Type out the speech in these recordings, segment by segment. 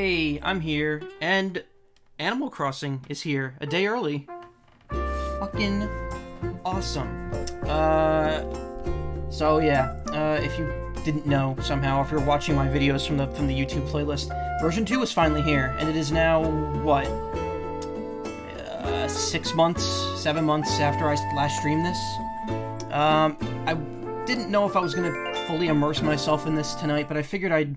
Hey, I'm here, and Animal Crossing is here a day early. Fucking awesome. Uh, so yeah, uh, if you didn't know somehow, if you're watching my videos from the from the YouTube playlist, version two is finally here, and it is now what uh, six months, seven months after I last streamed this. Um, I didn't know if I was gonna fully immerse myself in this tonight, but I figured I'd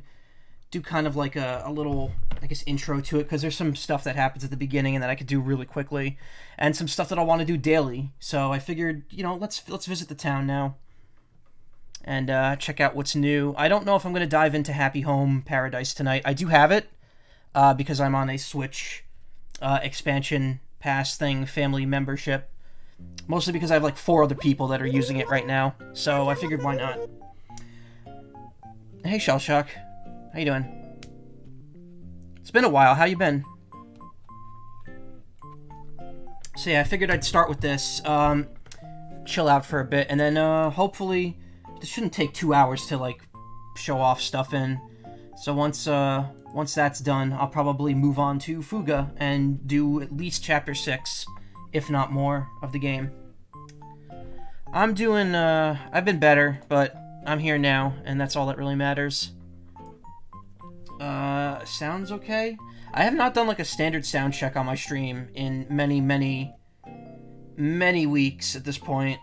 do kind of like a, a little, I guess, intro to it because there's some stuff that happens at the beginning and that I could do really quickly, and some stuff that I want to do daily. So I figured, you know, let's let's visit the town now and uh, check out what's new. I don't know if I'm going to dive into Happy Home Paradise tonight. I do have it uh, because I'm on a Switch uh, expansion pass thing, family membership. Mostly because I have like four other people that are using it right now, so I figured why not. Hey, Shellshock. How you doing? It's been a while. How you been? So yeah, I figured I'd start with this, um, chill out for a bit, and then uh, hopefully this shouldn't take two hours to like show off stuff in. So once uh, once that's done, I'll probably move on to Fuga and do at least chapter six, if not more, of the game. I'm doing. Uh, I've been better, but I'm here now, and that's all that really matters. Uh, sounds okay? I have not done like a standard sound check on my stream in many, many, many weeks at this point.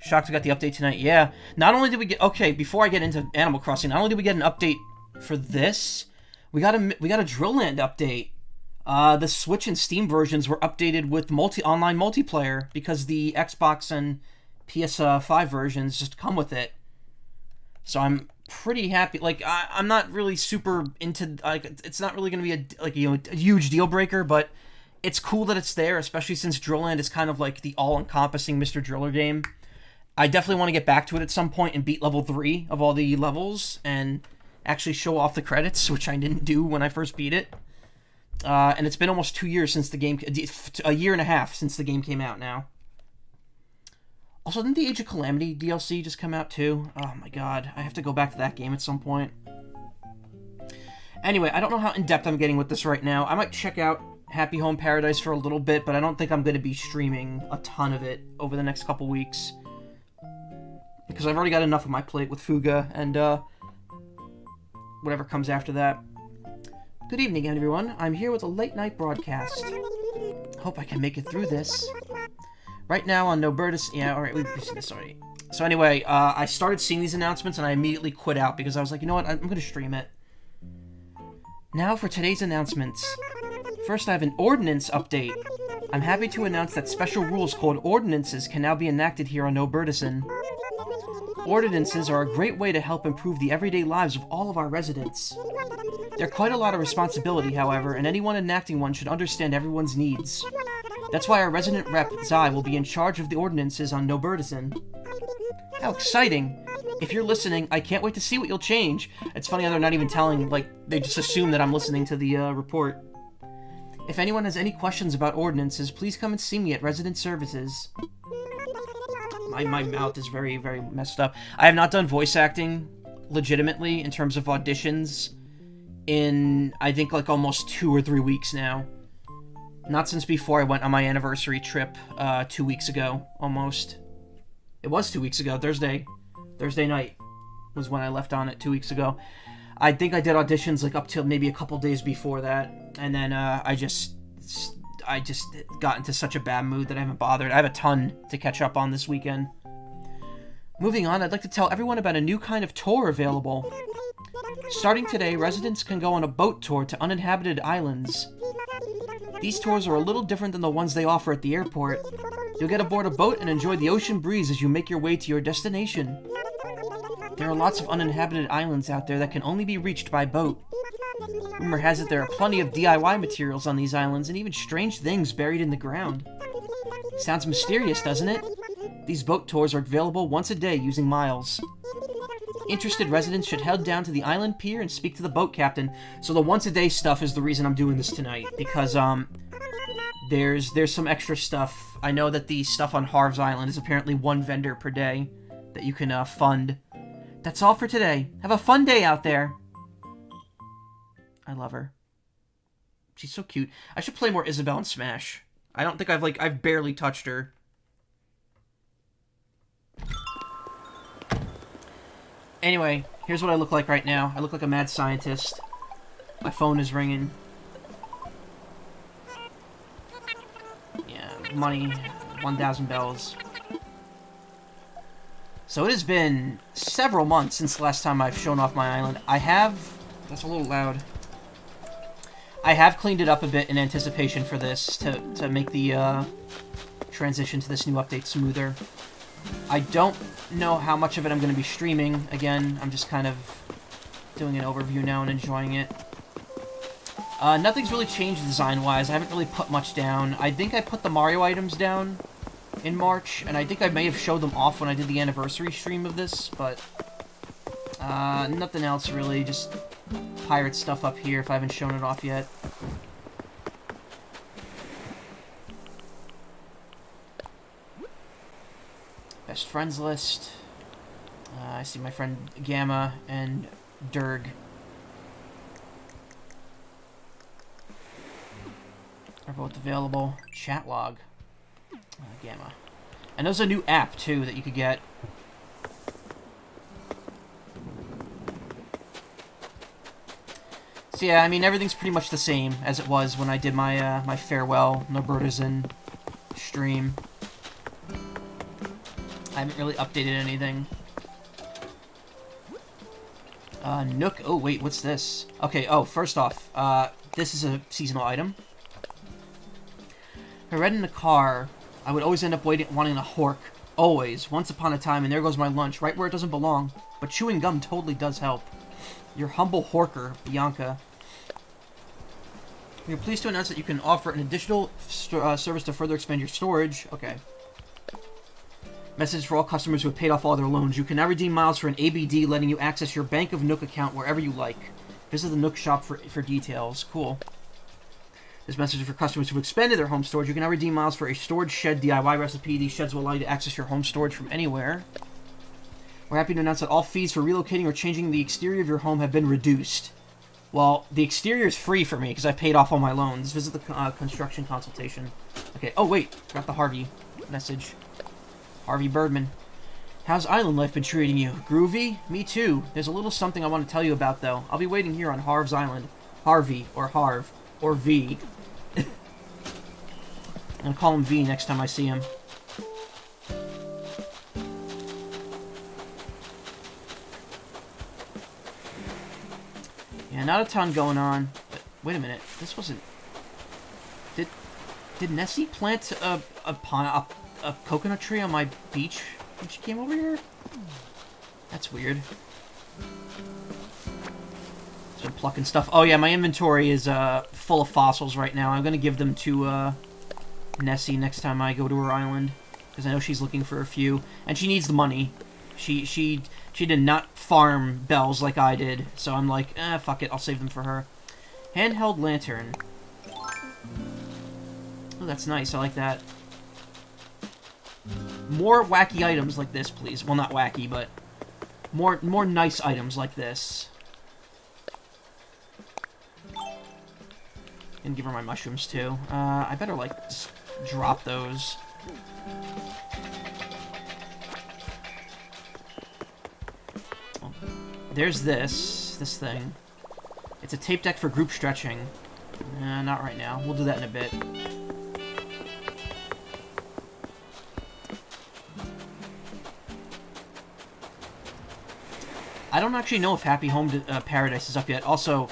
Shocked we got the update tonight. Yeah. Not only did we get okay, before I get into Animal Crossing, not only did we get an update for this, we got a we got a Drill Land update. Uh, the Switch and Steam versions were updated with multi online multiplayer because the Xbox and PS5 versions just come with it. So I'm pretty happy. Like I, I'm not really super into like it's not really going to be a like you know a huge deal breaker, but it's cool that it's there, especially since Drill Land is kind of like the all-encompassing Mr. Driller game. I definitely want to get back to it at some point and beat level three of all the levels and actually show off the credits, which I didn't do when I first beat it. Uh, and it's been almost two years since the game, a year and a half since the game came out now. Also, didn't the Age of Calamity DLC just come out too? Oh my god, I have to go back to that game at some point. Anyway, I don't know how in-depth I'm getting with this right now. I might check out Happy Home Paradise for a little bit, but I don't think I'm going to be streaming a ton of it over the next couple weeks. Because I've already got enough on my plate with Fuga and uh, whatever comes after that. Good evening, everyone. I'm here with a late night broadcast. Hope I can make it through this. Right now on Nobertus... Yeah, alright, we've seen this already. So anyway, uh, I started seeing these announcements and I immediately quit out because I was like, you know what, I'm going to stream it. Now for today's announcements. First, I have an ordinance update. I'm happy to announce that special rules called ordinances can now be enacted here on Nobertison. Ordinances are a great way to help improve the everyday lives of all of our residents. They're quite a lot of responsibility, however, and anyone enacting one should understand everyone's needs. That's why our resident rep, Zai, will be in charge of the ordinances on Nobertison. How exciting! If you're listening, I can't wait to see what you'll change. It's funny how they're not even telling, like, they just assume that I'm listening to the uh, report. If anyone has any questions about ordinances, please come and see me at Resident Services my, my mouth is very, very messed up. I have not done voice acting legitimately in terms of auditions in, I think, like almost two or three weeks now. Not since before I went on my anniversary trip uh, two weeks ago, almost. It was two weeks ago, Thursday. Thursday night was when I left on it two weeks ago. I think I did auditions like up till maybe a couple days before that, and then uh, I just I just got into such a bad mood that I haven't bothered. I have a ton to catch up on this weekend. Moving on, I'd like to tell everyone about a new kind of tour available. Starting today, residents can go on a boat tour to uninhabited islands. These tours are a little different than the ones they offer at the airport. You'll get aboard a boat and enjoy the ocean breeze as you make your way to your destination. There are lots of uninhabited islands out there that can only be reached by boat. Rumor has it there are plenty of DIY materials on these islands and even strange things buried in the ground. Sounds mysterious, doesn't it? These boat tours are available once a day using miles. Interested residents should head down to the island pier and speak to the boat captain. So the once a day stuff is the reason I'm doing this tonight because um there's there's some extra stuff. I know that the stuff on Harv's Island is apparently one vendor per day that you can uh, fund That's all for today. Have a fun day out there. I love her. She's so cute. I should play more Isabelle in Smash. I don't think I've, like, I've barely touched her. Anyway, here's what I look like right now. I look like a mad scientist. My phone is ringing. Yeah, money, 1,000 bells. So it has been several months since the last time I've shown off my island. I have... That's a little loud. I have cleaned it up a bit in anticipation for this to, to make the uh, transition to this new update smoother. I don't know how much of it I'm going to be streaming. Again, I'm just kind of doing an overview now and enjoying it. Uh, nothing's really changed design-wise. I haven't really put much down. I think I put the Mario items down in March, and I think I may have showed them off when I did the anniversary stream of this, but uh, nothing else really. Just pirate stuff up here if I haven't shown it off yet. Best friends list. Uh, I see my friend Gamma and Durg. Are both available. Chat log. Uh, Gamma. And there's a new app, too, that you could get. So yeah, I mean, everything's pretty much the same as it was when I did my, uh, my farewell Nobertizen stream. I haven't really updated anything. Uh, Nook. Oh, wait, what's this? Okay, oh, first off, uh, this is a seasonal item. I read in the car, I would always end up waiting, wanting a hork. Always. Once upon a time, and there goes my lunch, right where it doesn't belong. But chewing gum totally does help. Your humble horker, Bianca. We are pleased to announce that you can offer an additional uh, service to further expand your storage. Okay. Message for all customers who have paid off all their loans. You can now redeem miles for an ATM, letting you access your Bank of Nook account wherever you like. Visit the Nook shop for, for details. Cool. This message is for customers who've expanded their home storage. You can now redeem miles for a storage shed DIY recipe. These sheds will allow you to access your home storage from anywhere. We're happy to announce that all fees for relocating or changing the exterior of your home have been reduced. Well, the exterior is free for me because I paid off all my loans. Visit the uh, construction consultation. Okay. Oh, wait. Got the Harvey message. Harvey Birdman. How's island life been treating you? Groovy? Me too. There's a little something I want to tell you about, though. I'll be waiting here on Harv's Island. Harvey, or Harv, or V. I'm gonna call him V next time I see him. Yeah, not a ton going on. But wait a minute. This wasn't... Did did Nessie plant a, a, a, a coconut tree on my beach when she came over here? That's weird. So I'm plucking stuff. Oh yeah, my inventory is uh, full of fossils right now. I'm gonna give them to uh, Nessie next time I go to her island. Because I know she's looking for a few. And she needs the money. She she she did not farm bells like I did. So I'm like, eh, fuck it, I'll save them for her. Handheld lantern. Oh, that's nice. I like that. More wacky items like this, please. Well, not wacky, but more more nice items like this. And give her my mushrooms, too. Uh, I better, like, drop those. There's this. This thing. It's a tape deck for group stretching. Uh, not right now. We'll do that in a bit. I don't actually know if Happy Home uh, Paradise is up yet. Also,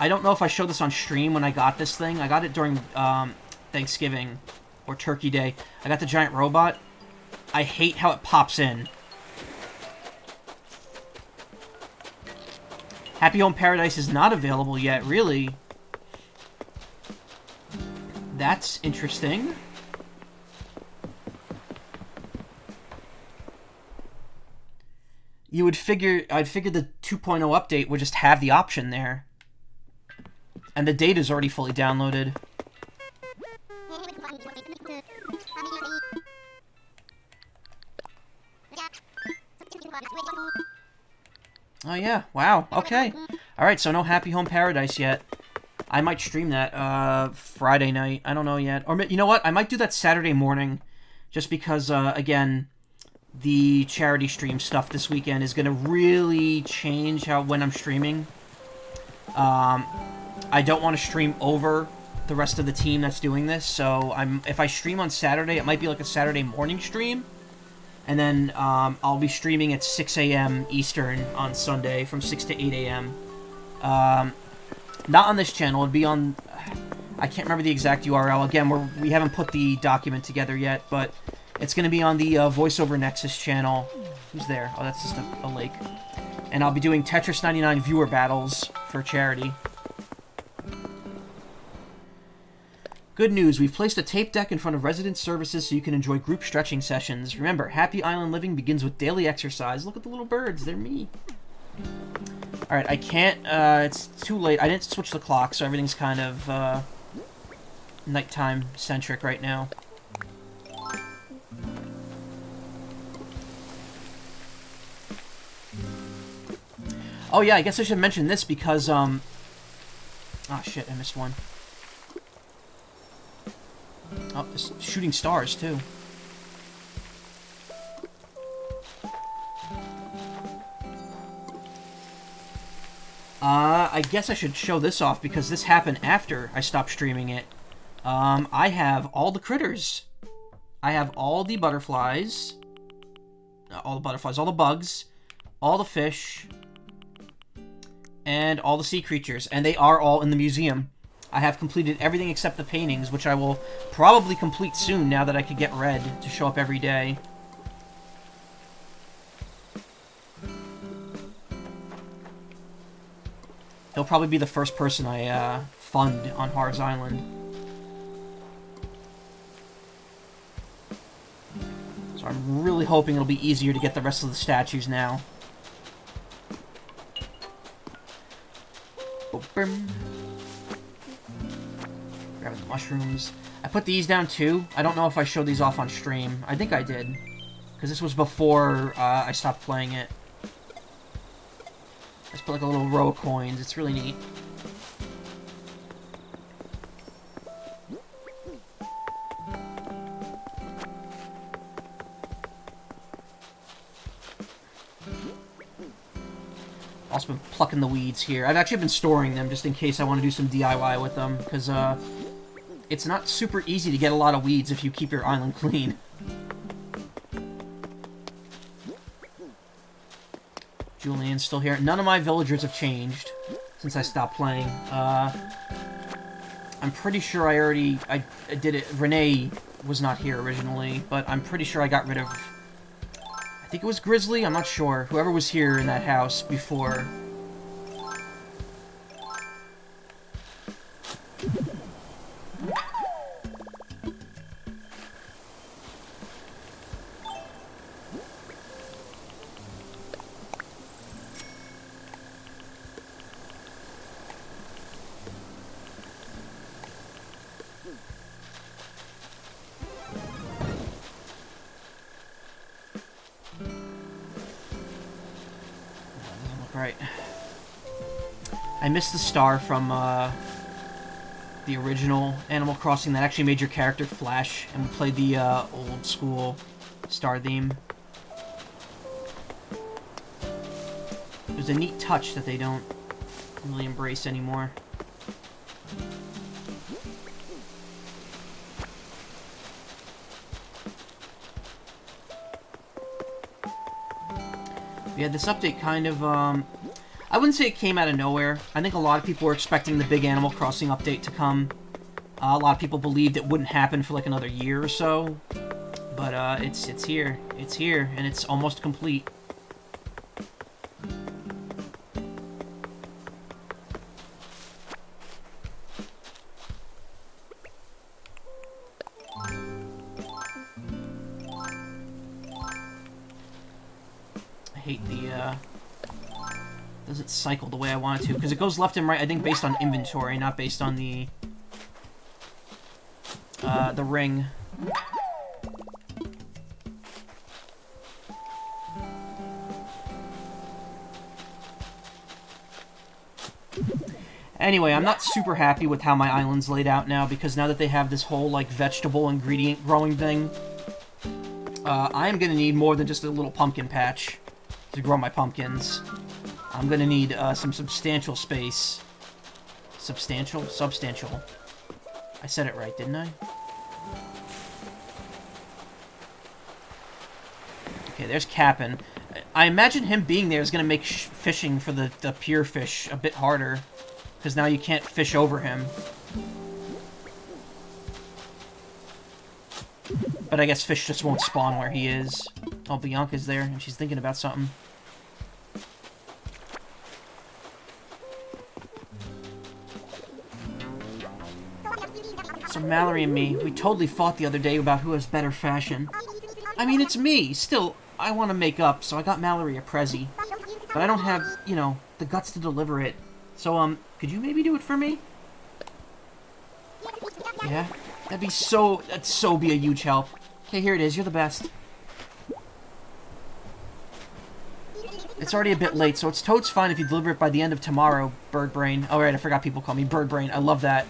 I don't know if I showed this on stream when I got this thing. I got it during um, Thanksgiving or Turkey Day. I got the giant robot. I hate how it pops in. Happy Home Paradise is not available yet, really. That's interesting. You would figure I'd figure the 2.0 update would just have the option there. And the data is already fully downloaded. Oh yeah, wow, okay. Alright, so no Happy Home Paradise yet. I might stream that uh, Friday night. I don't know yet. Or you know what? I might do that Saturday morning, just because, uh, again, the charity stream stuff this weekend is going to really change how when I'm streaming. Um, I don't want to stream over the rest of the team that's doing this, so I'm if I stream on Saturday, it might be like a Saturday morning stream, and then um, I'll be streaming at 6 a.m. Eastern on Sunday from 6 to 8 a.m. Um, not on this channel. It'd be on... I can't remember the exact URL. Again, we're, we haven't put the document together yet, but it's going to be on the uh, VoiceOver Nexus channel. Who's there? Oh, that's just a, a lake. And I'll be doing Tetris 99 viewer battles for charity. Good news, we've placed a tape deck in front of resident services so you can enjoy group stretching sessions. Remember, happy island living begins with daily exercise. Look at the little birds, they're me. Alright, I can't, uh, it's too late. I didn't switch the clock, so everything's kind of, uh, nighttime-centric right now. Oh yeah, I guess I should mention this because, um... Oh shit, I missed one. Oh, shooting stars, too. Uh, I guess I should show this off because this happened after I stopped streaming it. Um, I have all the critters. I have all the butterflies. Uh, all the butterflies, all the bugs, all the fish, and all the sea creatures. And they are all in the museum. I have completed everything except the paintings, which I will probably complete soon now that I could get red to show up every day. He'll probably be the first person I uh, fund on Harv's Island. So I'm really hoping it'll be easier to get the rest of the statues now. Grabbing the mushrooms. I put these down too. I don't know if I showed these off on stream. I think I did. Because this was before uh, I stopped playing it. I Just put like a little row of coins. It's really neat. Also been plucking the weeds here. I've actually been storing them just in case I want to do some DIY with them, because uh, it's not super easy to get a lot of weeds if you keep your island clean. Julian's still here. None of my villagers have changed since I stopped playing. Uh, I'm pretty sure I already... I, I did it. Renee was not here originally, but I'm pretty sure I got rid of... I think it was Grizzly? I'm not sure. Whoever was here in that house before missed the star from uh, the original Animal Crossing that actually made your character flash and we played the uh, old school star theme. It was a neat touch that they don't really embrace anymore. Yeah, this update kind of um, I wouldn't say it came out of nowhere. I think a lot of people were expecting the big Animal Crossing update to come. Uh, a lot of people believed it wouldn't happen for like another year or so. But uh, it's it's here. It's here, and it's almost complete. Way I want it to, because it goes left and right, I think, based on inventory, not based on the, uh, the ring. Anyway, I'm not super happy with how my island's laid out now, because now that they have this whole, like, vegetable ingredient growing thing, uh, I am going to need more than just a little pumpkin patch to grow my pumpkins. I'm to need uh, some substantial space. Substantial? Substantial. I said it right, didn't I? Okay, there's Cap'n. I imagine him being there is going to make fishing for the, the pure fish a bit harder. Because now you can't fish over him. But I guess fish just won't spawn where he is. Oh, Bianca's there, and she's thinking about something. Mallory and me, we totally fought the other day about who has better fashion. I mean, it's me. Still, I want to make up, so I got Mallory a Prezi. But I don't have, you know, the guts to deliver it. So, um, could you maybe do it for me? Yeah? That'd be so... That'd so be a huge help. Okay, here it is. You're the best. It's already a bit late, so it's totes fine if you deliver it by the end of tomorrow, Bird Brain. Oh, right, I forgot people call me Bird Brain. I love that.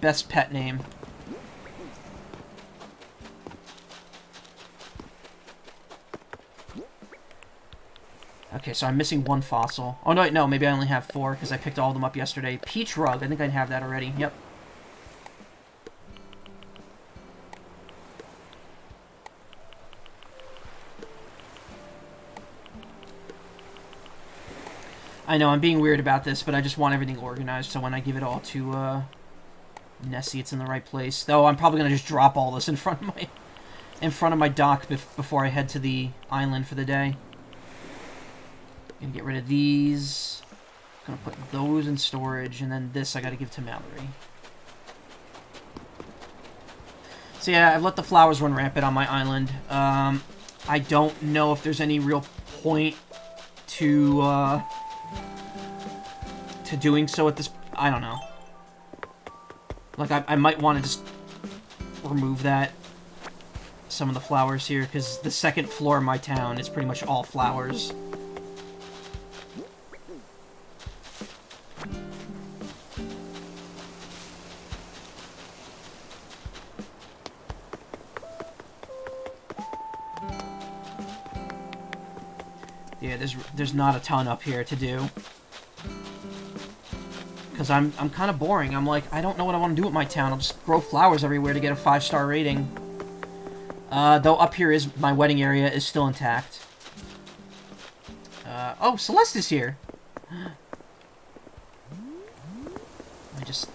Best pet name. Okay, so I'm missing one fossil. Oh, no, no, maybe I only have four, because I picked all of them up yesterday. Peach Rug, I think I'd have that already. Yep. I know, I'm being weird about this, but I just want everything organized, so when I give it all to, uh, Nessie, it's in the right place. Though, I'm probably gonna just drop all this in front of my, in front of my dock before I head to the island for the day. Gonna get rid of these. Gonna put those in storage, and then this I gotta give to Mallory. So yeah, I've let the flowers run rampant on my island. Um, I don't know if there's any real point to, uh, to doing so at this... I don't know. Like, I, I might want to just remove that, some of the flowers here, because the second floor of my town is pretty much all flowers. Yeah, there's there's not a ton up here to do. Because I'm, I'm kind of boring. I'm like, I don't know what I want to do with my town. I'll just grow flowers everywhere to get a five-star rating. Uh, though up here is my wedding area is still intact. Uh, oh, Celeste is here. I just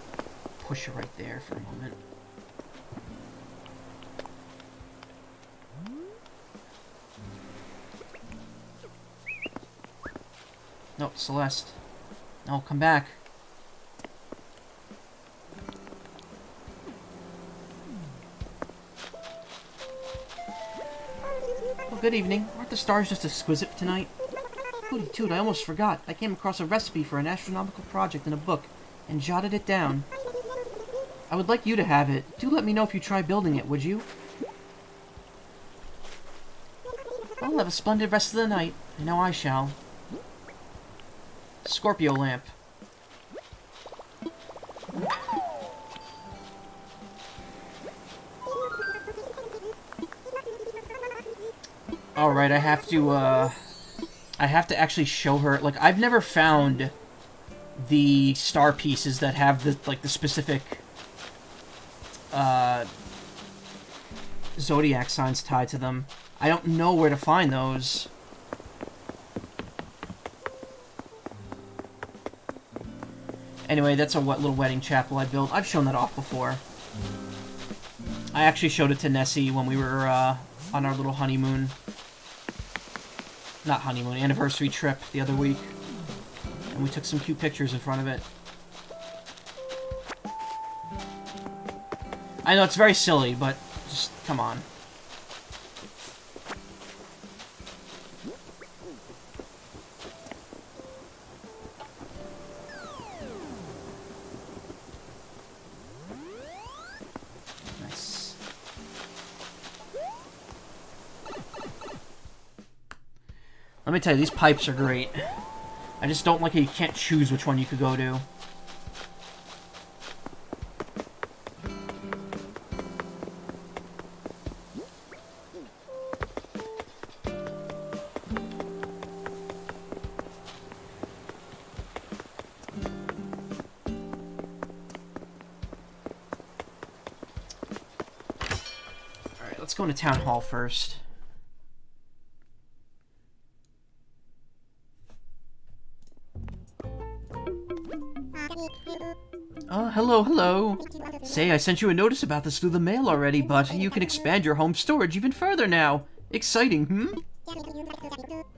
push her right there for a moment. No, Celeste. No, come back. Good evening. Aren't the stars just exquisite tonight? Hooty toot, I almost forgot. I came across a recipe for an astronomical project in a book and jotted it down. I would like you to have it. Do let me know if you try building it, would you? I'll have a splendid rest of the night. I know I shall. Scorpio lamp. Alright, I have to, uh... I have to actually show her... Like, I've never found the star pieces that have the, like, the specific, uh... Zodiac signs tied to them. I don't know where to find those. Anyway, that's a little wedding chapel I built. I've shown that off before. I actually showed it to Nessie when we were uh, on our little honeymoon. Not honeymoon, anniversary trip the other week. And we took some cute pictures in front of it. I know it's very silly, but just come on. Let me tell you, these pipes are great. I just don't like how you can't choose which one you could go to. Alright, let's go into Town Hall first. Hello, hello. Say, I sent you a notice about this through the mail already, but you can expand your home storage even further now. Exciting, hmm?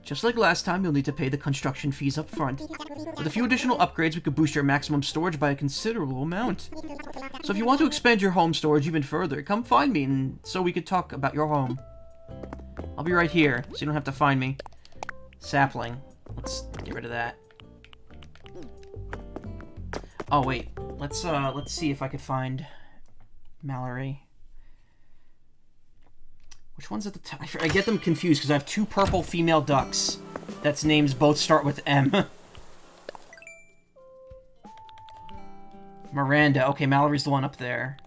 Just like last time, you'll need to pay the construction fees up front. With a few additional upgrades, we could boost your maximum storage by a considerable amount. So if you want to expand your home storage even further, come find me and so we could talk about your home. I'll be right here, so you don't have to find me. Sapling. Let's get rid of that. Oh, wait. Let's, uh, let's see if I could find Mallory. Which one's at the top? I get them confused because I have two purple female ducks that's names both start with M. Miranda. Okay, Mallory's the one up there.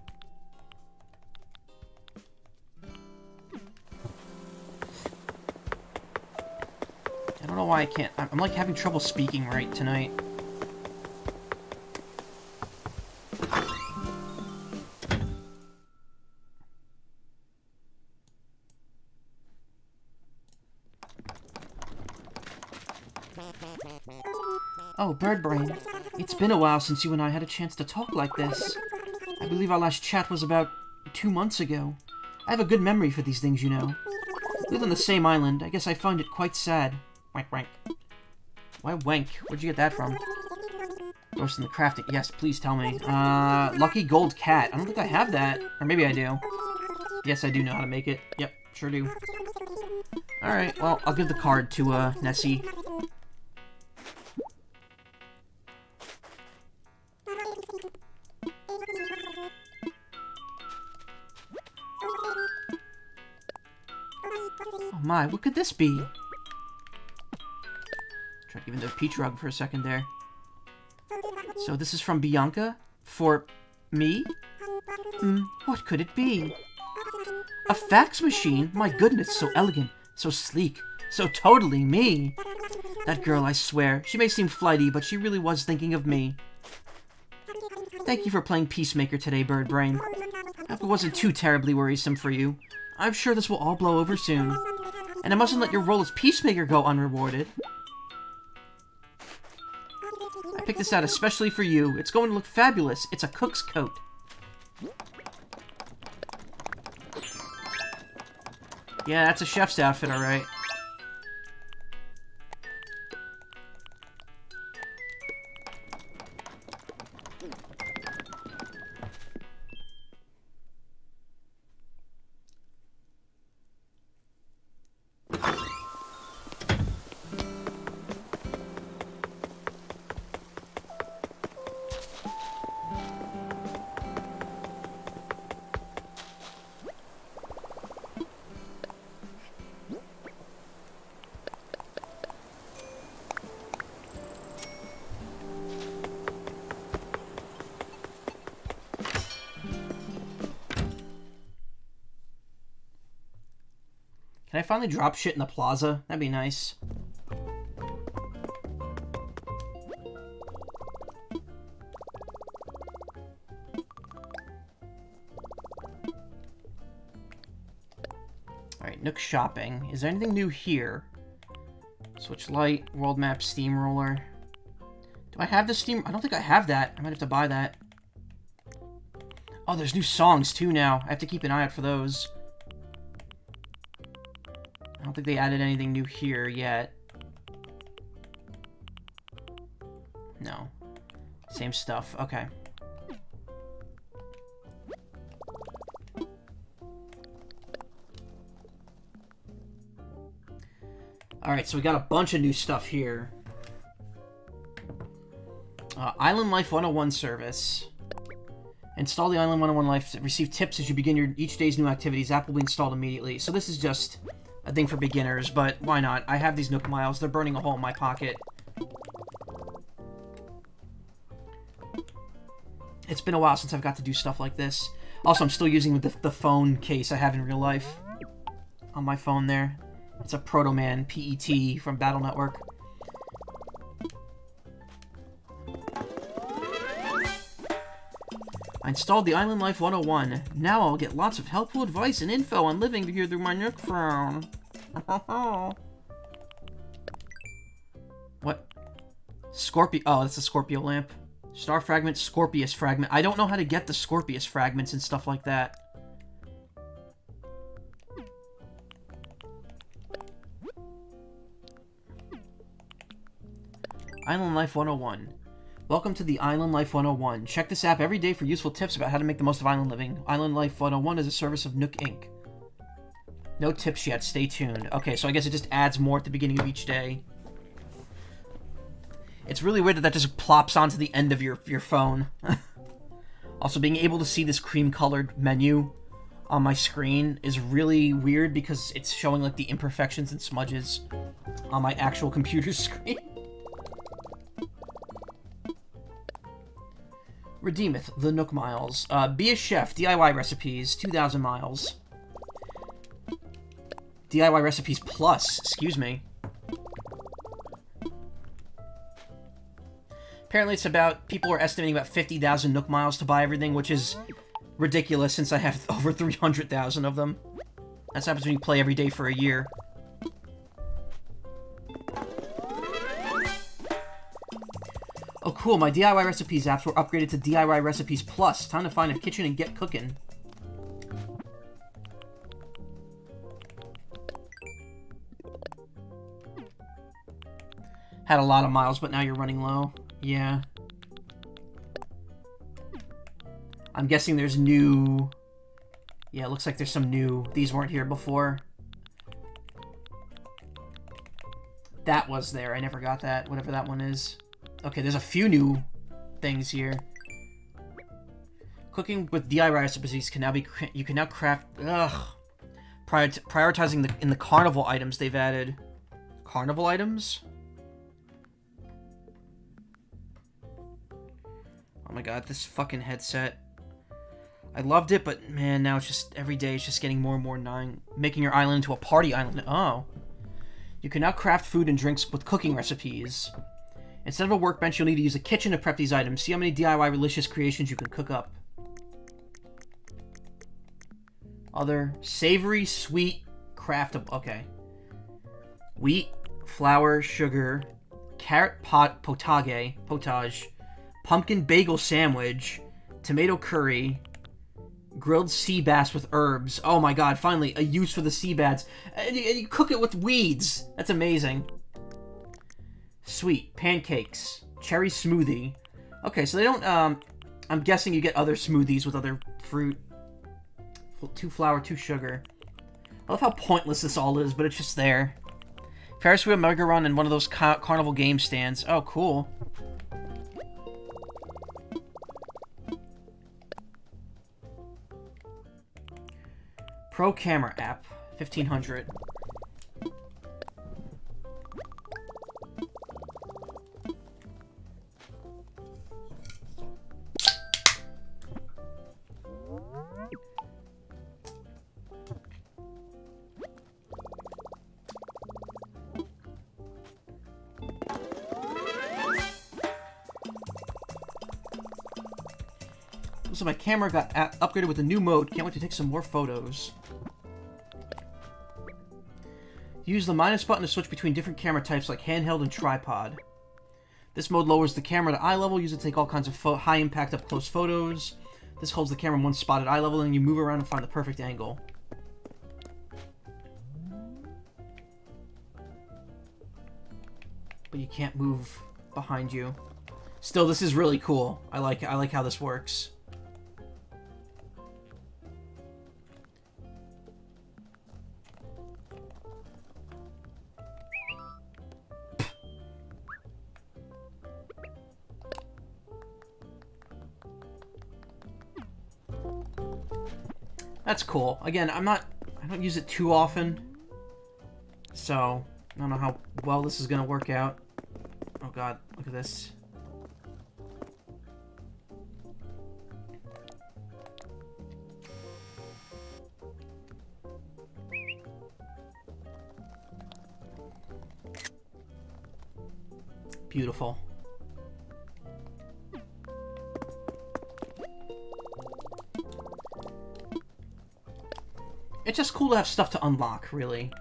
I don't know why I can't. I'm like having trouble speaking right tonight. Oh, Birdbrain. It's been a while since you and I had a chance to talk like this. I believe our last chat was about two months ago. I have a good memory for these things, you know. We live on the same island. I guess I find it quite sad. Wank, wank. Why wank? Where'd you get that from? Ghost in the crafting. Yes, please tell me. Uh, Lucky Gold Cat. I don't think I have that. Or maybe I do. Yes, I do know how to make it. Yep, sure do. Alright, well, I'll give the card to, uh, Nessie. What could this be? Give him the peach rug for a second there. So this is from Bianca? For me? Hmm, what could it be? A fax machine? My goodness, so elegant, so sleek, so totally me. That girl, I swear, she may seem flighty, but she really was thinking of me. Thank you for playing Peacemaker today, Birdbrain. I hope it wasn't too terribly worrisome for you. I'm sure this will all blow over soon. And I mustn't let your role as Peacemaker go unrewarded. I picked this out especially for you. It's going to look fabulous. It's a cook's coat. Yeah, that's a chef's outfit, alright. Can I finally drop shit in the plaza? That'd be nice. Alright, Nook Shopping. Is there anything new here? Switch Light, World Map, Steamroller. Do I have the Steam? I don't think I have that. I might have to buy that. Oh, there's new songs too now. I have to keep an eye out for those. Don't think they added anything new here yet. No. Same stuff. Okay. Alright, so we got a bunch of new stuff here. Uh, Island Life 101 service. Install the Island 101 Life. Receive tips as you begin your each day's new activities. App will be installed immediately. So this is just a thing for beginners, but why not? I have these Nook Miles. They're burning a hole in my pocket. It's been a while since I've got to do stuff like this. Also, I'm still using the, the phone case I have in real life on my phone there. It's a Proto Man PET from Battle Network. Installed the Island Life 101. Now I'll get lots of helpful advice and info on living here through my Nook phone. what? Scorpio. Oh, that's a Scorpio lamp. Star fragment, Scorpius fragment. I don't know how to get the Scorpius fragments and stuff like that. Island Life 101. Welcome to the Island Life 101. Check this app every day for useful tips about how to make the most of island living. Island Life 101 is a service of Nook Inc. No tips yet, stay tuned. Okay, so I guess it just adds more at the beginning of each day. It's really weird that that just plops onto the end of your, your phone. also, being able to see this cream-colored menu on my screen is really weird because it's showing like the imperfections and smudges on my actual computer screen. Redeemeth, the Nook Miles. Uh, be a chef, DIY recipes, 2,000 miles. DIY recipes plus, excuse me. Apparently it's about, people are estimating about 50,000 Nook Miles to buy everything, which is ridiculous since I have over 300,000 of them. That's happens when you play every day for a year. Oh, cool. My DIY Recipes apps were upgraded to DIY Recipes Plus. Time to find a kitchen and get cooking. Had a lot of miles, but now you're running low. Yeah. I'm guessing there's new... Yeah, it looks like there's some new... These weren't here before. That was there. I never got that, whatever that one is. Okay, there's a few new things here. Cooking with DIY recipes can now be you can now craft ugh prioritizing the in the carnival items they've added. Carnival items? Oh my god, this fucking headset. I loved it, but man, now it's just every day it's just getting more and more annoying. Making your island into a party island. Oh. You can now craft food and drinks with cooking recipes. Instead of a workbench, you'll need to use a kitchen to prep these items. See how many DIY delicious creations you can cook up. Other savory, sweet, craftable. Okay. Wheat, flour, sugar, carrot pot potage, potage, pumpkin bagel sandwich, tomato curry, grilled sea bass with herbs. Oh my god, finally, a use for the sea bass. And you, cook it with weeds. That's amazing. Sweet. Pancakes. Cherry smoothie. Okay, so they don't, um... I'm guessing you get other smoothies with other fruit. Two flour, two sugar. I love how pointless this all is, but it's just there. Ferris wheel, mega run, and one of those car carnival game stands. Oh, cool. Pro camera app, 1500. So my camera got upgraded with a new mode. Can't wait to take some more photos. Use the minus button to switch between different camera types like handheld and tripod. This mode lowers the camera to eye level. Use it to take all kinds of high-impact up-close photos. This holds the camera in one spot at eye level, and you move around and find the perfect angle. But you can't move behind you. Still, this is really cool. I like I like how this works. That's cool. Again, I'm not... I don't use it too often. So, I don't know how well this is going to work out. Oh god, look at this. Beautiful. It's just cool to have stuff to unlock, really.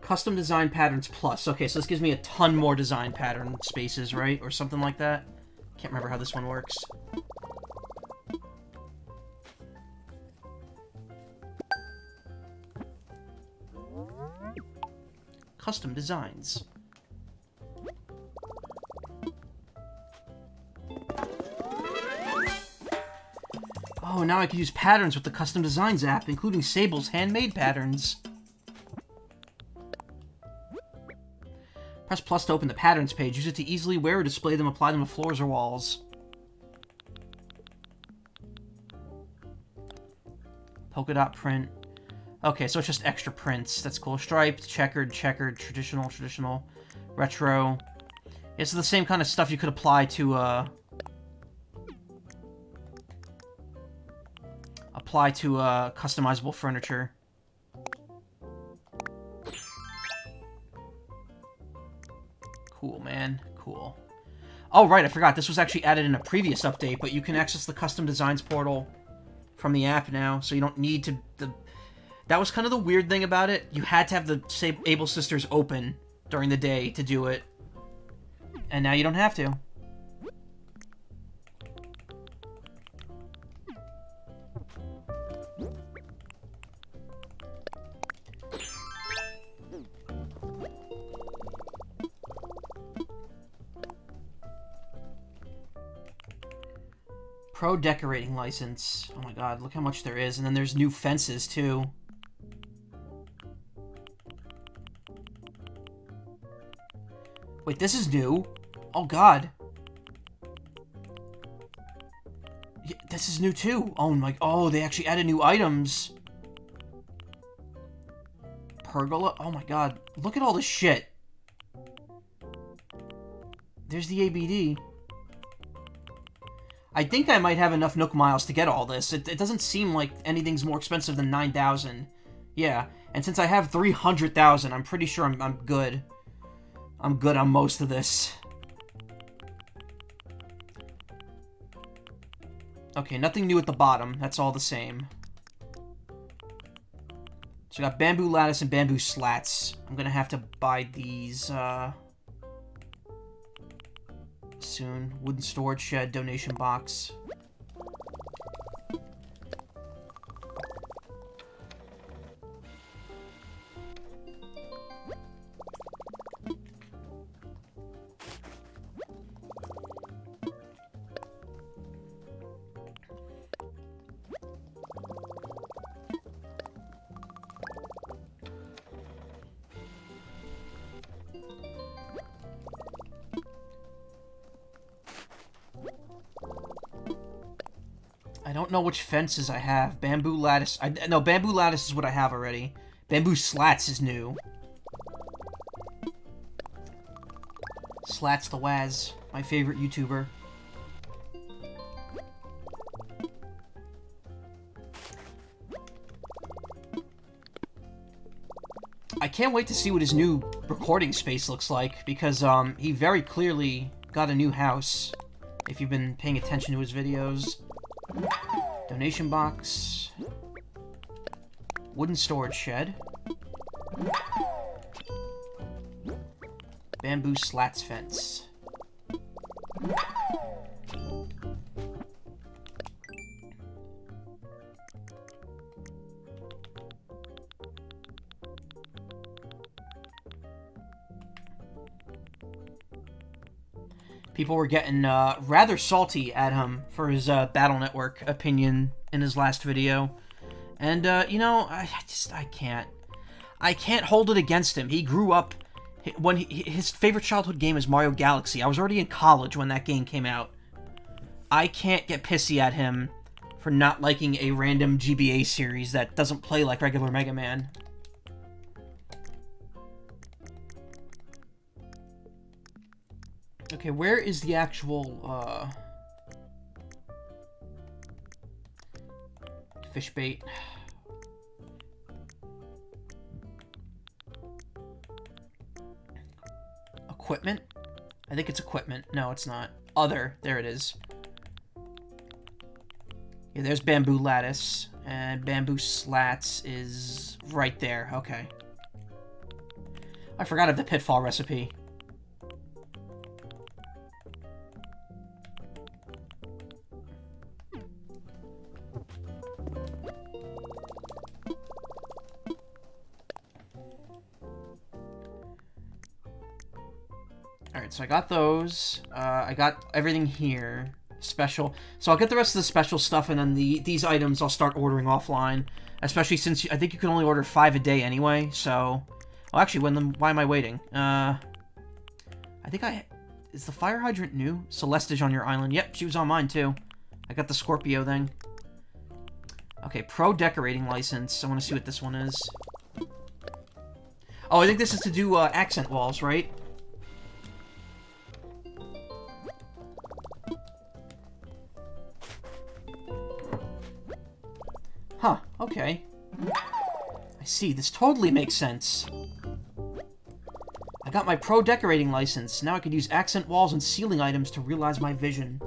Custom design patterns plus. Okay, so this gives me a ton more design pattern spaces, right? Or something like that. Can't remember how this one works. Custom designs. Oh, now I can use patterns with the Custom Designs app, including Sable's handmade patterns. Press plus to open the patterns page. Use it to easily wear or display them, apply them to floors or walls. Polka dot print. Okay, so it's just extra prints. That's cool. Striped, checkered, checkered, traditional, traditional, retro. It's the same kind of stuff you could apply to, uh... Apply to, uh, customizable furniture. Cool, man. Cool. Oh, right, I forgot. This was actually added in a previous update, but you can access the custom designs portal from the app now, so you don't need to... The, that was kind of the weird thing about it. You had to have the Able Sisters open during the day to do it. And now you don't have to. Pro decorating license. Oh my god, look how much there is. And then there's new fences, too. Wait, this is new? Oh god. Yeah, this is new, too. Oh my... Oh, they actually added new items. Pergola? Oh my god. Look at all this shit. There's the ABD. I think I might have enough Nook Miles to get all this. It, it doesn't seem like anything's more expensive than 9,000. Yeah, and since I have 300,000, I'm pretty sure I'm, I'm good. I'm good on most of this. Okay, nothing new at the bottom. That's all the same. So I got bamboo lattice and bamboo slats. I'm gonna have to buy these, uh soon. Wooden storage shed, donation box. Which fences I have. Bamboo lattice. I, no, bamboo lattice is what I have already. Bamboo slats is new. Slats the Waz, my favorite YouTuber. I can't wait to see what his new recording space looks like, because um, he very clearly got a new house, if you've been paying attention to his videos. Donation box. Wooden storage shed. Bamboo slats fence. People were getting uh, rather salty at him for his uh, Battle Network opinion in his last video. And, uh, you know, I just, I can't. I can't hold it against him. He grew up, when he, his favorite childhood game is Mario Galaxy. I was already in college when that game came out. I can't get pissy at him for not liking a random GBA series that doesn't play like regular Mega Man. Okay, where is the actual, uh... Fish bait. Equipment? I think it's equipment. No, it's not. Other. There it is. Yeah, there's bamboo lattice. And bamboo slats is right there. Okay. I forgot of the pitfall recipe. So I got those. Uh, I got everything here. Special. So I'll get the rest of the special stuff, and then the these items I'll start ordering offline. Especially since I think you can only order five a day anyway, so... Well, actually, when the, why am I waiting? Uh, I think I... Is the fire hydrant new? Celeste is on your island. Yep, she was on mine, too. I got the Scorpio thing. Okay, Pro Decorating License. I want to see what this one is. Oh, I think this is to do uh, accent walls, right? Huh, okay. I see, this totally makes sense. I got my pro decorating license. Now I can use accent walls and ceiling items to realize my vision.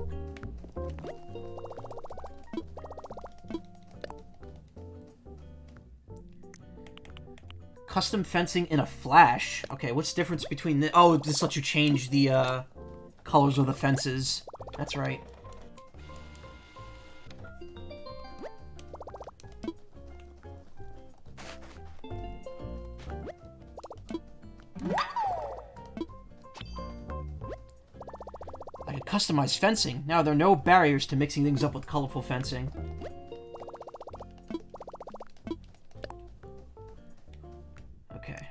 Custom fencing in a flash. Okay, what's the difference between the- Oh, this lets you change the, uh, colors of the fences. That's right. Customized fencing. Now there are no barriers to mixing things up with colorful fencing. Okay.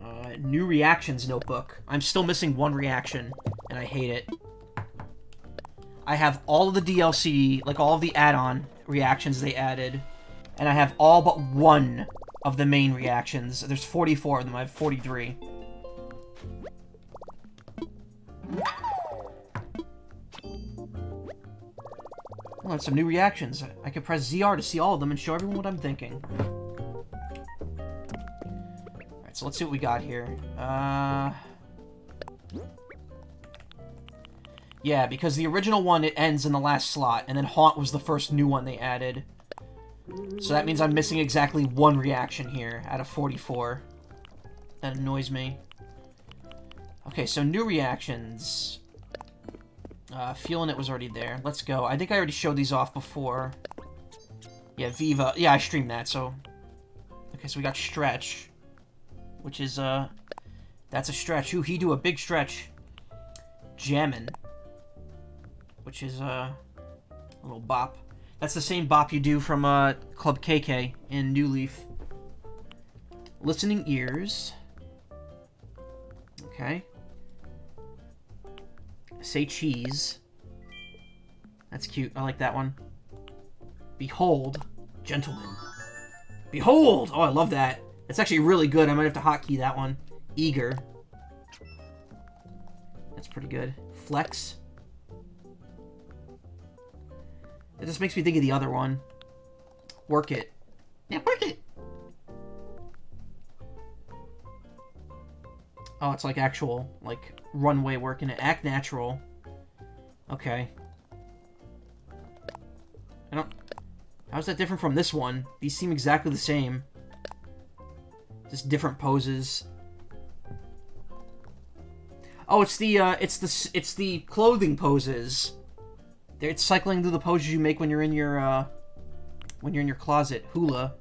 Uh, new reactions notebook. I'm still missing one reaction, and I hate it. I have all of the DLC, like all of the add-on reactions they added, and I have all but one of the main reactions. There's 44 of them. I have 43. Oh, some new reactions. I can press ZR to see all of them and show everyone what I'm thinking. Alright, so let's see what we got here. Uh... Yeah, because the original one, it ends in the last slot, and then Haunt was the first new one they added. So that means I'm missing exactly one reaction here out of 44. That annoys me. Okay, so new reactions. Uh, feeling it was already there. Let's go. I think I already showed these off before. Yeah, Viva. Yeah, I streamed that, so... Okay, so we got Stretch. Which is, uh... That's a stretch. Ooh, he do a big stretch. Jammin. Which is, uh... A little bop. That's the same bop you do from, uh, Club KK in New Leaf. Listening Ears. Okay. Say cheese. That's cute. I like that one. Behold, gentlemen. Behold! Oh, I love that. That's actually really good. I might have to hotkey that one. Eager. That's pretty good. Flex. It just makes me think of the other one. Work it. Yeah, work it! Oh, it's like actual, like, runway work in it. Act natural. Okay. I don't... How's that different from this one? These seem exactly the same. Just different poses. Oh, it's the, uh, it's the, it's the clothing poses. It's cycling through the poses you make when you're in your, uh, when you're in your closet. Hula.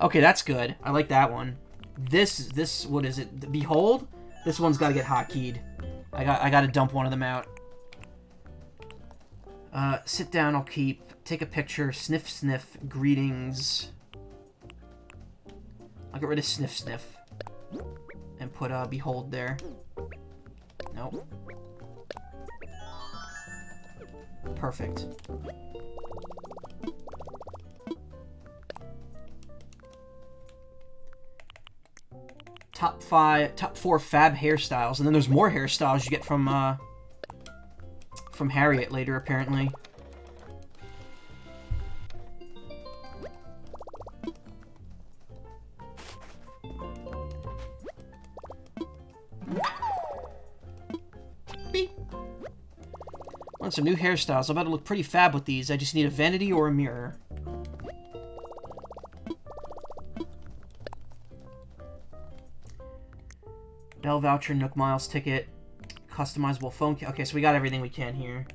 Okay, that's good. I like that one. This, this, what is it? Behold? This one's got to get hotkeyed. I got I got to dump one of them out. Uh, sit down, I'll keep. Take a picture. Sniff, sniff. Greetings. I'll get rid of sniff, sniff. And put, uh, behold there. Nope. Perfect. top five, top four fab hairstyles, and then there's more hairstyles you get from uh, from Harriet later, apparently. Want some new hairstyles. I'm about to look pretty fab with these. I just need a vanity or a mirror. Bell voucher, Nook Miles ticket, customizable phone. Okay, so we got everything we can here.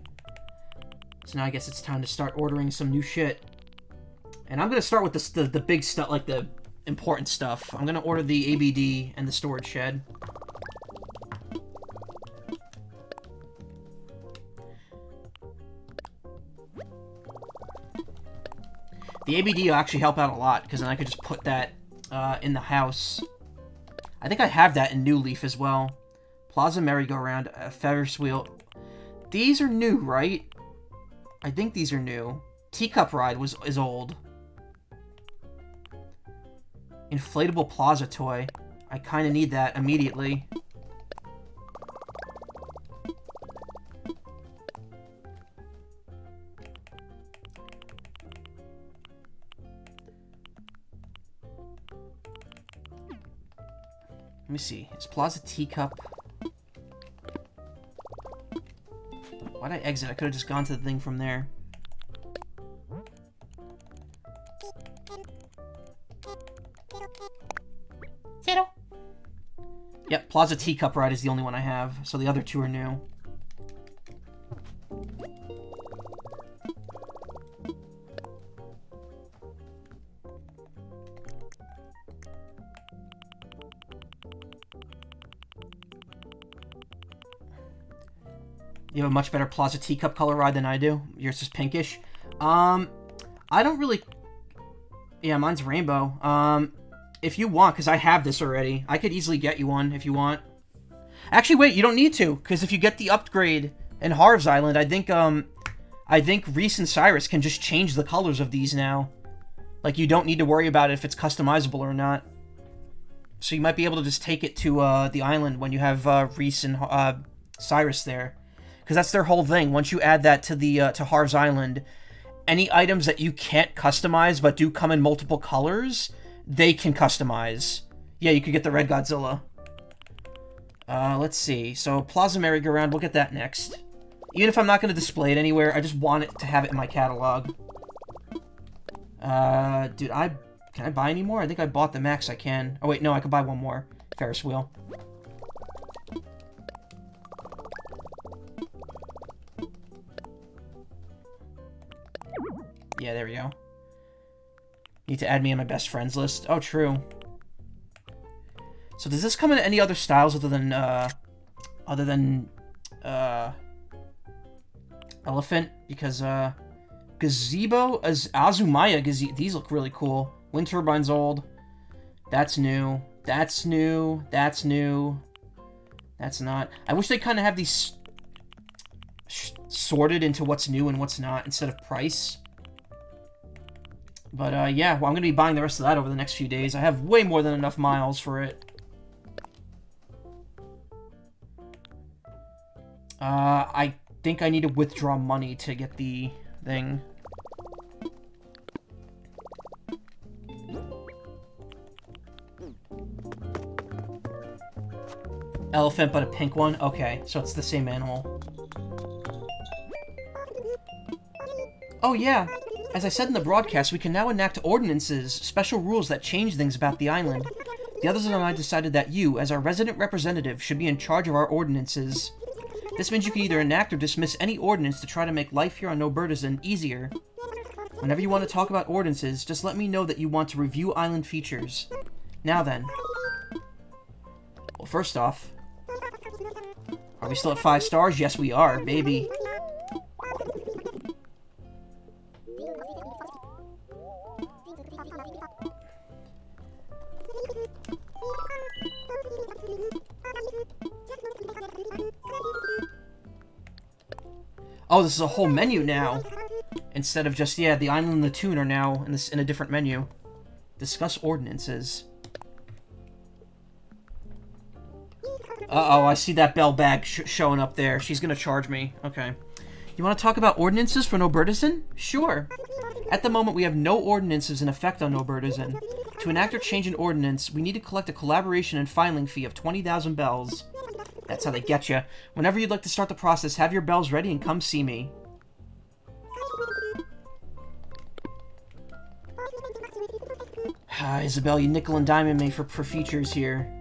So now I guess it's time to start ordering some new shit. And I'm gonna start with the, the, the big stuff, like the important stuff. I'm gonna order the ABD and the storage shed. The ABD will actually help out a lot, because then I could just put that uh, in the house. I think I have that in New Leaf as well. Plaza Merry-Go-Round, a Ferris Wheel. These are new, right? I think these are new. Teacup Ride was is old. Inflatable Plaza toy. I kind of need that immediately. Me see. Is Plaza Teacup... Why'd I exit? I could have just gone to the thing from there. Zero. Yep, Plaza Teacup Ride is the only one I have, so the other two are new. A much better Plaza Teacup color ride than I do. Yours is pinkish. Um, I don't really... Yeah, mine's rainbow. Um, if you want, because I have this already, I could easily get you one if you want. Actually, wait, you don't need to, because if you get the upgrade in Harv's Island, I think, um, I think Reese and Cyrus can just change the colors of these now. Like, you don't need to worry about if it's customizable or not. So you might be able to just take it to, uh, the island when you have, uh, Reese and, uh, Cyrus there because that's their whole thing. Once you add that to the uh, to Harv's Island, any items that you can't customize but do come in multiple colors, they can customize. Yeah, you could get the Red Godzilla. Uh, let's see. So Plaza Merry-Go-Round, we'll get that next. Even if I'm not going to display it anywhere, I just want it to have it in my catalog. Uh, dude, I... Can I buy any more? I think I bought the max I can. Oh, wait, no, I could buy one more. Ferris wheel. Yeah, there we go. Need to add me on my best friends list. Oh, true. So does this come in any other styles other than, uh, other than, uh, elephant? Because, uh, gazebo, as Azumaya gazebo, these look really cool. Wind turbine's old. That's new. That's new. That's new. That's not. I wish they kind of have these sorted into what's new and what's not instead of price. But, uh, yeah, well, I'm going to be buying the rest of that over the next few days. I have way more than enough miles for it. Uh, I think I need to withdraw money to get the thing. Elephant, but a pink one? Okay, so it's the same animal. Oh, yeah. As I said in the broadcast, we can now enact ordinances, special rules that change things about the island. The others and I decided that you, as our resident representative, should be in charge of our ordinances. This means you can either enact or dismiss any ordinance to try to make life here on Nobertizen easier. Whenever you want to talk about ordinances, just let me know that you want to review island features. Now then. Well, first off, are we still at five stars? Yes, we are, baby. Oh, this is a whole menu now. Instead of just, yeah, the island and the tune are now in this in a different menu. Discuss ordinances. Uh-oh, I see that bell bag sh showing up there. She's gonna charge me. Okay. You want to talk about ordinances for Nobertizen? Sure. At the moment, we have no ordinances in effect on Nobertizen. To enact or change an ordinance, we need to collect a collaboration and filing fee of 20,000 bells. That's how they get you. Whenever you'd like to start the process, have your bells ready and come see me. Ah, Isabelle, you nickel and diamond me for, for features here.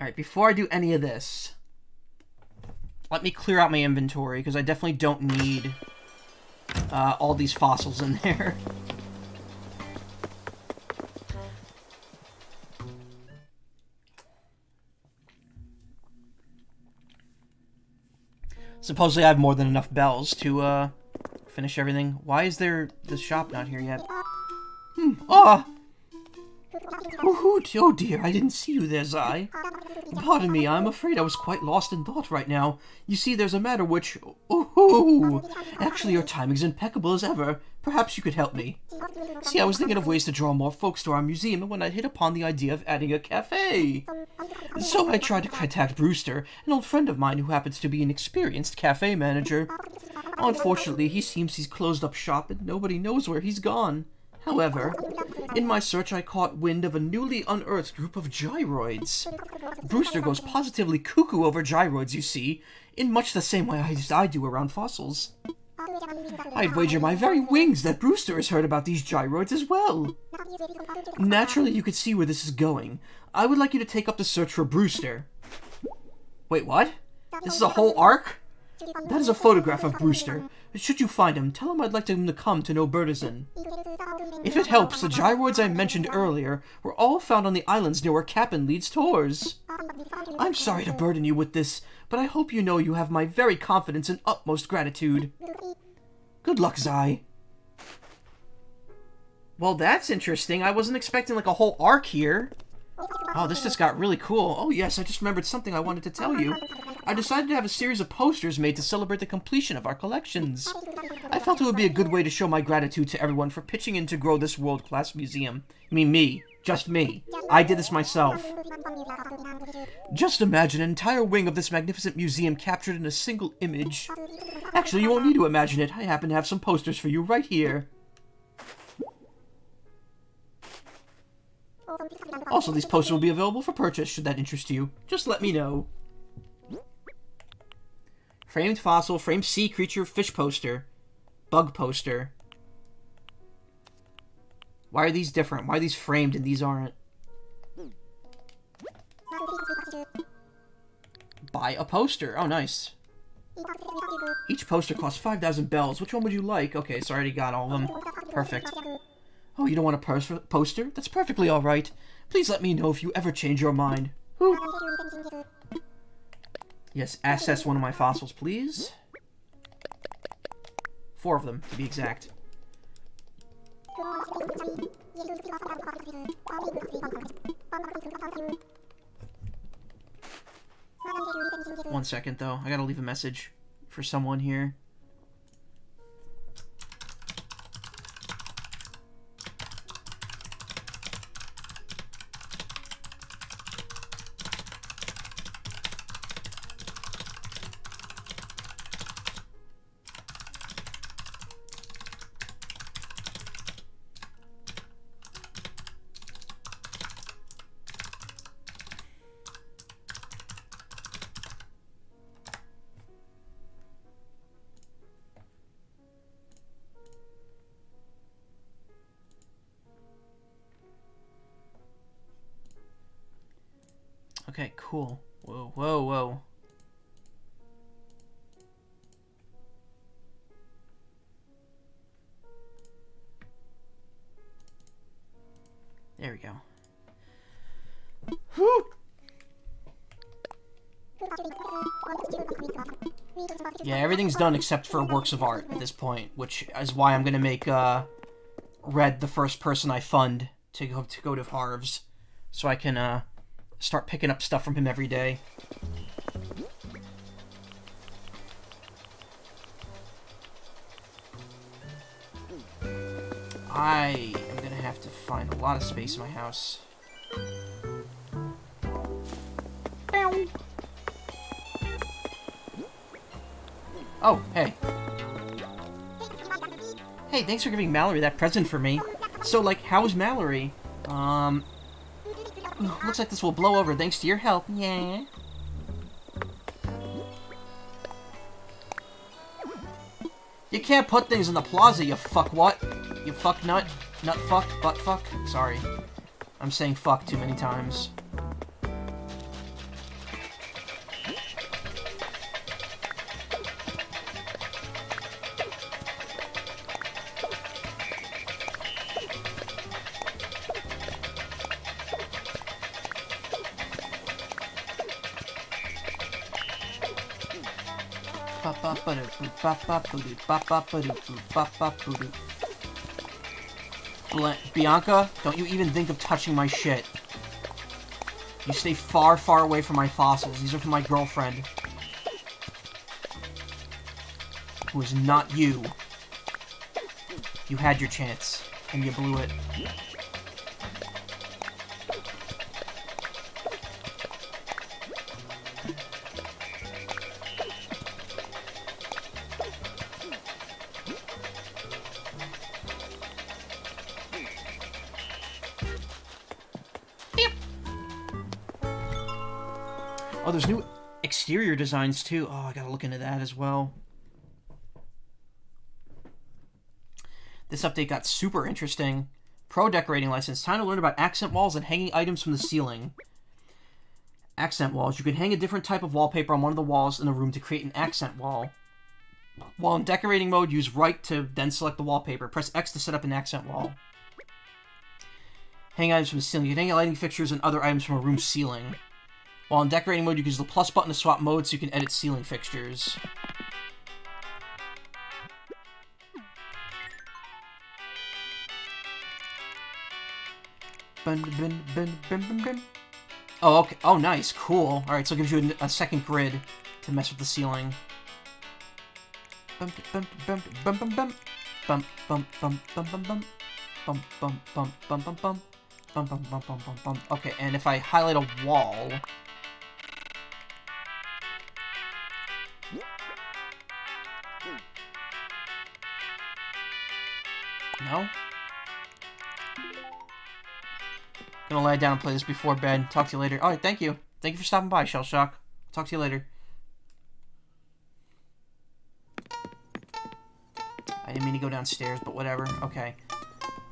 Alright, before I do any of this, let me clear out my inventory, because I definitely don't need uh, all these fossils in there. Supposedly I have more than enough bells to, uh, finish everything. Why is there the shop not here yet? Hmm, ah! Oh, oh dear, I didn't see you there, Zai. Pardon me, I'm afraid I was quite lost in thought right now. You see, there's a matter which... Ooh, actually your timing's impeccable as ever. Perhaps you could help me. See, I was thinking of ways to draw more folks to our museum when I hit upon the idea of adding a cafe. So I tried to contact Brewster, an old friend of mine who happens to be an experienced cafe manager. Unfortunately, he seems he's closed up shop and nobody knows where he's gone. However, in my search I caught wind of a newly unearthed group of gyroids. Brewster goes positively cuckoo over gyroids, you see, in much the same way as I do around fossils. I'd wager my very wings that Brewster has heard about these gyroids as well. Naturally, you could see where this is going. I would like you to take up the search for Brewster. Wait, what? This is a whole arc? That is a photograph of Brewster. Should you find him, tell him I'd like him to come to Nobertizon. If it helps, the gyroids I mentioned earlier were all found on the islands near where Cap'n leads tours. I'm sorry to burden you with this, but I hope you know you have my very confidence and utmost gratitude. Good luck, Zai. Well, that's interesting. I wasn't expecting, like, a whole arc here. Oh, this just got really cool. Oh, yes, I just remembered something I wanted to tell you. I decided to have a series of posters made to celebrate the completion of our collections. I felt it would be a good way to show my gratitude to everyone for pitching in to grow this world-class museum. I mean, me. Just me. I did this myself. Just imagine an entire wing of this magnificent museum captured in a single image. Actually, you won't need to imagine it. I happen to have some posters for you right here. Also, these posters will be available for purchase should that interest you. Just let me know. Framed fossil, framed sea creature, fish poster, bug poster. Why are these different? Why are these framed and these aren't? Buy a poster. Oh, nice. Each poster costs 5,000 bells. Which one would you like? Okay, so I already got all of them. Perfect. Oh, you don't want a poster? That's perfectly alright. Please let me know if you ever change your mind. Who? Yes, access one of my fossils, please. Four of them, to be exact. One second, though. I gotta leave a message for someone here. Everything's done except for works of art at this point, which is why I'm gonna make uh, Red the first person I fund to go to go to Harv's, so I can uh, start picking up stuff from him every day. I am gonna have to find a lot of space in my house. Oh, hey. Hey, thanks for giving Mallory that present for me. So, like, how's Mallory? Um, Looks like this will blow over thanks to your help. Yeah. You can't put things in the plaza, you fuck what? You fuck nut? Nut fuck? Butt fuck? Sorry. I'm saying fuck too many times. Bianca, don't you even think of touching my shit. You stay far, far away from my fossils. These are from my girlfriend. Who is not you. You had your chance, and you blew it. Oh, there's new exterior designs too. Oh, I gotta look into that as well. This update got super interesting. Pro decorating license. Time to learn about accent walls and hanging items from the ceiling. Accent walls. You can hang a different type of wallpaper on one of the walls in a room to create an accent wall. While in decorating mode, use right to then select the wallpaper. Press X to set up an accent wall. Hang items from the ceiling. You can hang lighting fixtures and other items from a room's ceiling. While in decorating mode, you can use the plus button to swap modes so you can edit ceiling fixtures. Oh, okay. Oh, nice. Cool. Alright, so it gives you a, a second grid to mess with the ceiling. Bump, bump, bump, bump, bump, bump. Bump, bump, bump, bump, bump, bump. Bump, bump, bump, bump, bump, bump. Bump, bump, bump, bump, bump, bump. Okay, and if I highlight a wall... No? Gonna lie down and play this before bed. Talk to you later. Alright, thank you. Thank you for stopping by, Shell Shock. Talk to you later. I didn't mean to go downstairs, but whatever. Okay.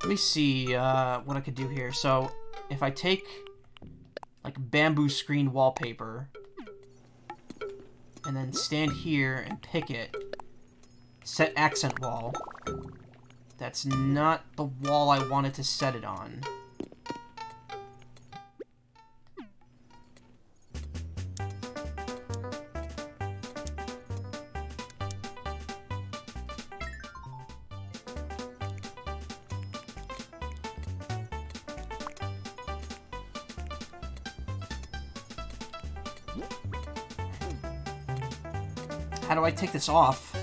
Let me see uh, what I could do here. So, if I take, like, bamboo screen wallpaper, and then stand here and pick it, set accent wall. That's not the wall I wanted to set it on. How do I take this off?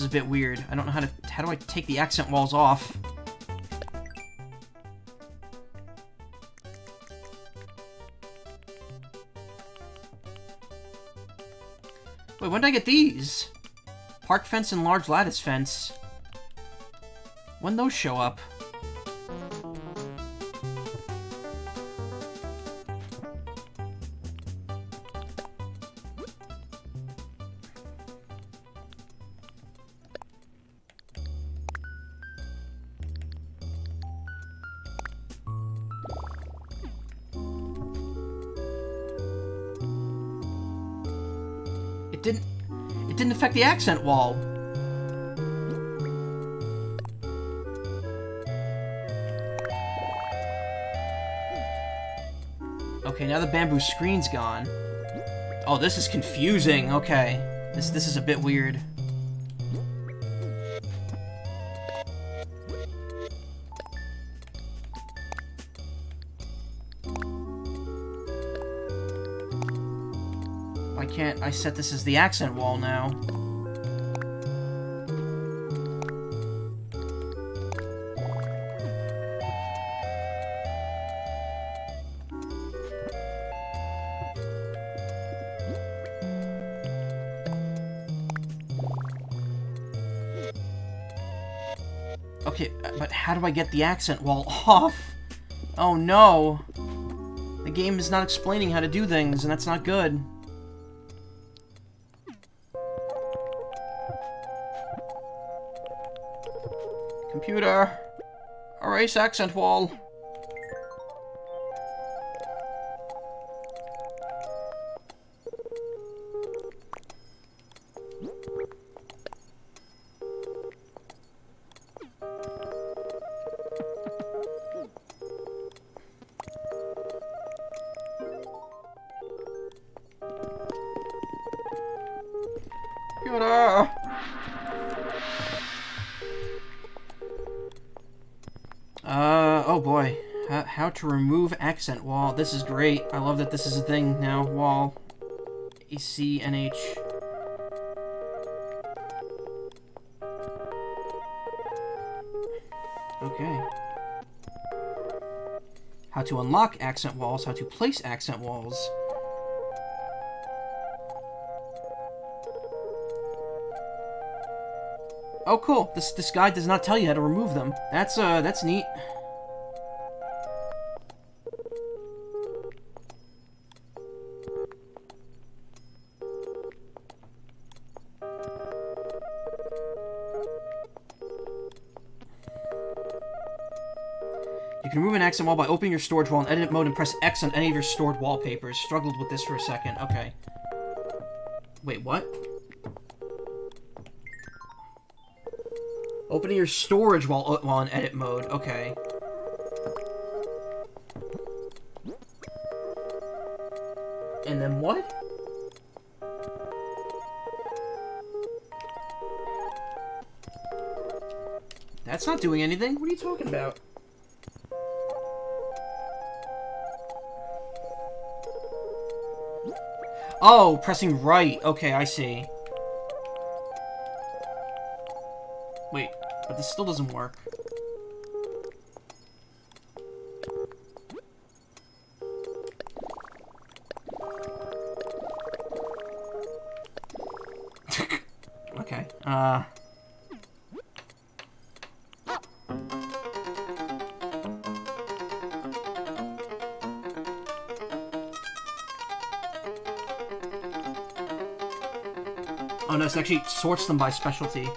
Is a bit weird. I don't know how to... How do I take the accent walls off? Wait, when did I get these? Park fence and large lattice fence. When those show up? The accent wall. Okay, now the bamboo screen's gone. Oh, this is confusing. Okay. This, this is a bit weird. I can't... I set this as the accent wall now. How do I get the accent wall off? Oh no! The game is not explaining how to do things, and that's not good. Computer! Erase accent wall! To remove accent wall. This is great. I love that this is a thing now. Wall. ACNH. Okay. How to unlock accent walls, how to place accent walls. Oh, cool. This this guide does not tell you how to remove them. That's uh, that's neat. Accent wall by opening your storage wall in edit mode and press X on any of your stored wallpapers. Struggled with this for a second. Okay. Wait, what? Opening your storage while, uh, while in edit mode. Okay. And then what? That's not doing anything. What are you talking about? Oh, pressing right. Okay, I see. Wait, but this still doesn't work. Actually sorts them by specialty.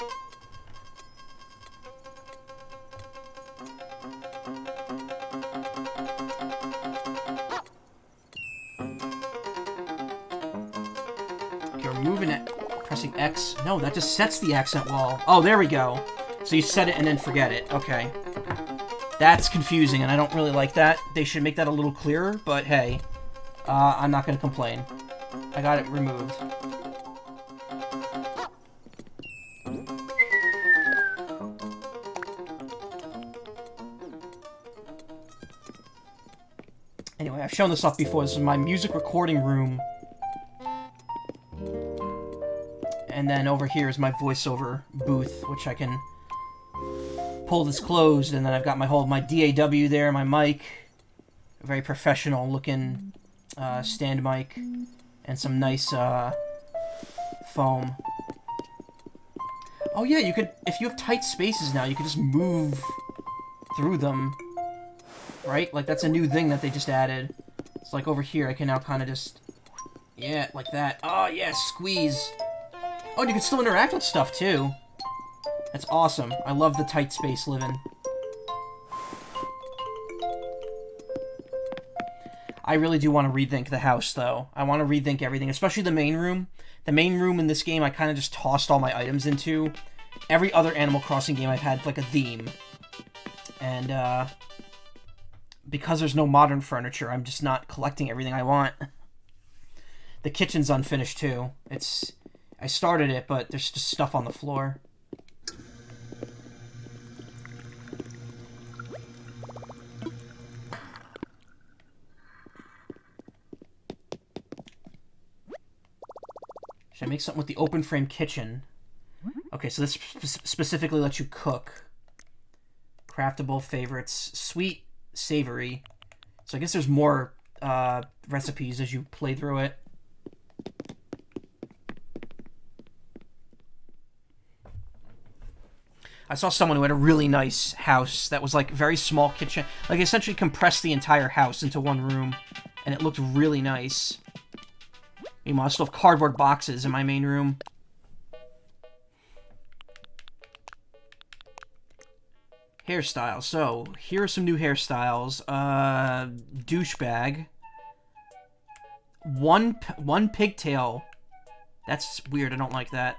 Okay, we're moving it. Pressing X. No, that just sets the accent wall. Oh, there we go. So you set it and then forget it. Okay. That's confusing, and I don't really like that. They should make that a little clearer, but hey. Uh, I'm not gonna complain. I got it removed. I've shown this off before. This is my music recording room. And then over here is my voiceover booth, which I can pull this closed, and then I've got my whole my DAW there, my mic, very professional looking uh, stand mic, and some nice uh, foam. Oh yeah, you could if you have tight spaces now, you could just move through them right? Like, that's a new thing that they just added. It's like over here, I can now kind of just... Yeah, like that. Oh, yeah, squeeze. Oh, you can still interact with stuff, too. That's awesome. I love the tight space living. I really do want to rethink the house, though. I want to rethink everything, especially the main room. The main room in this game, I kind of just tossed all my items into. Every other Animal Crossing game, I've had, like, a theme. And, uh because there's no modern furniture, I'm just not collecting everything I want. The kitchen's unfinished too. It's I started it, but there's just stuff on the floor. Should I make something with the open frame kitchen? Okay, so this sp specifically lets you cook. Craftable favorites, sweet, savory. So I guess there's more uh, recipes as you play through it. I saw someone who had a really nice house that was like very small kitchen, like essentially compressed the entire house into one room, and it looked really nice. Meanwhile, I still have cardboard boxes in my main room. Hairstyle. So, here are some new hairstyles. Uh, douchebag. One, one pigtail. That's weird. I don't like that.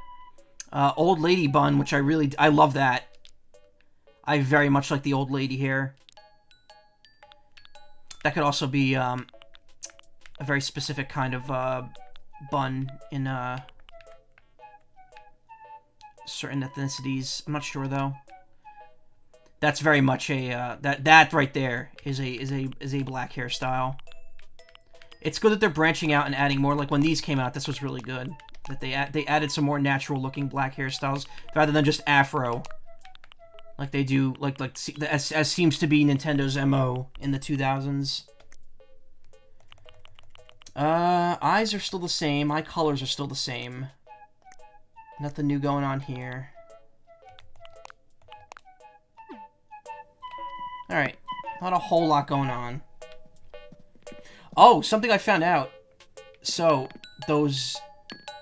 Uh, old lady bun, which I really... I love that. I very much like the old lady hair. That could also be um, a very specific kind of uh, bun in uh, certain ethnicities. I'm not sure though. That's very much a uh, that that right there is a is a is a black hairstyle. It's good that they're branching out and adding more. Like when these came out, this was really good. That they add, they added some more natural looking black hairstyles rather than just afro, like they do like like as, as seems to be Nintendo's mo in the 2000s. Uh, eyes are still the same. Eye colors are still the same. Nothing new going on here. Alright. Not a whole lot going on. Oh, something I found out. So, those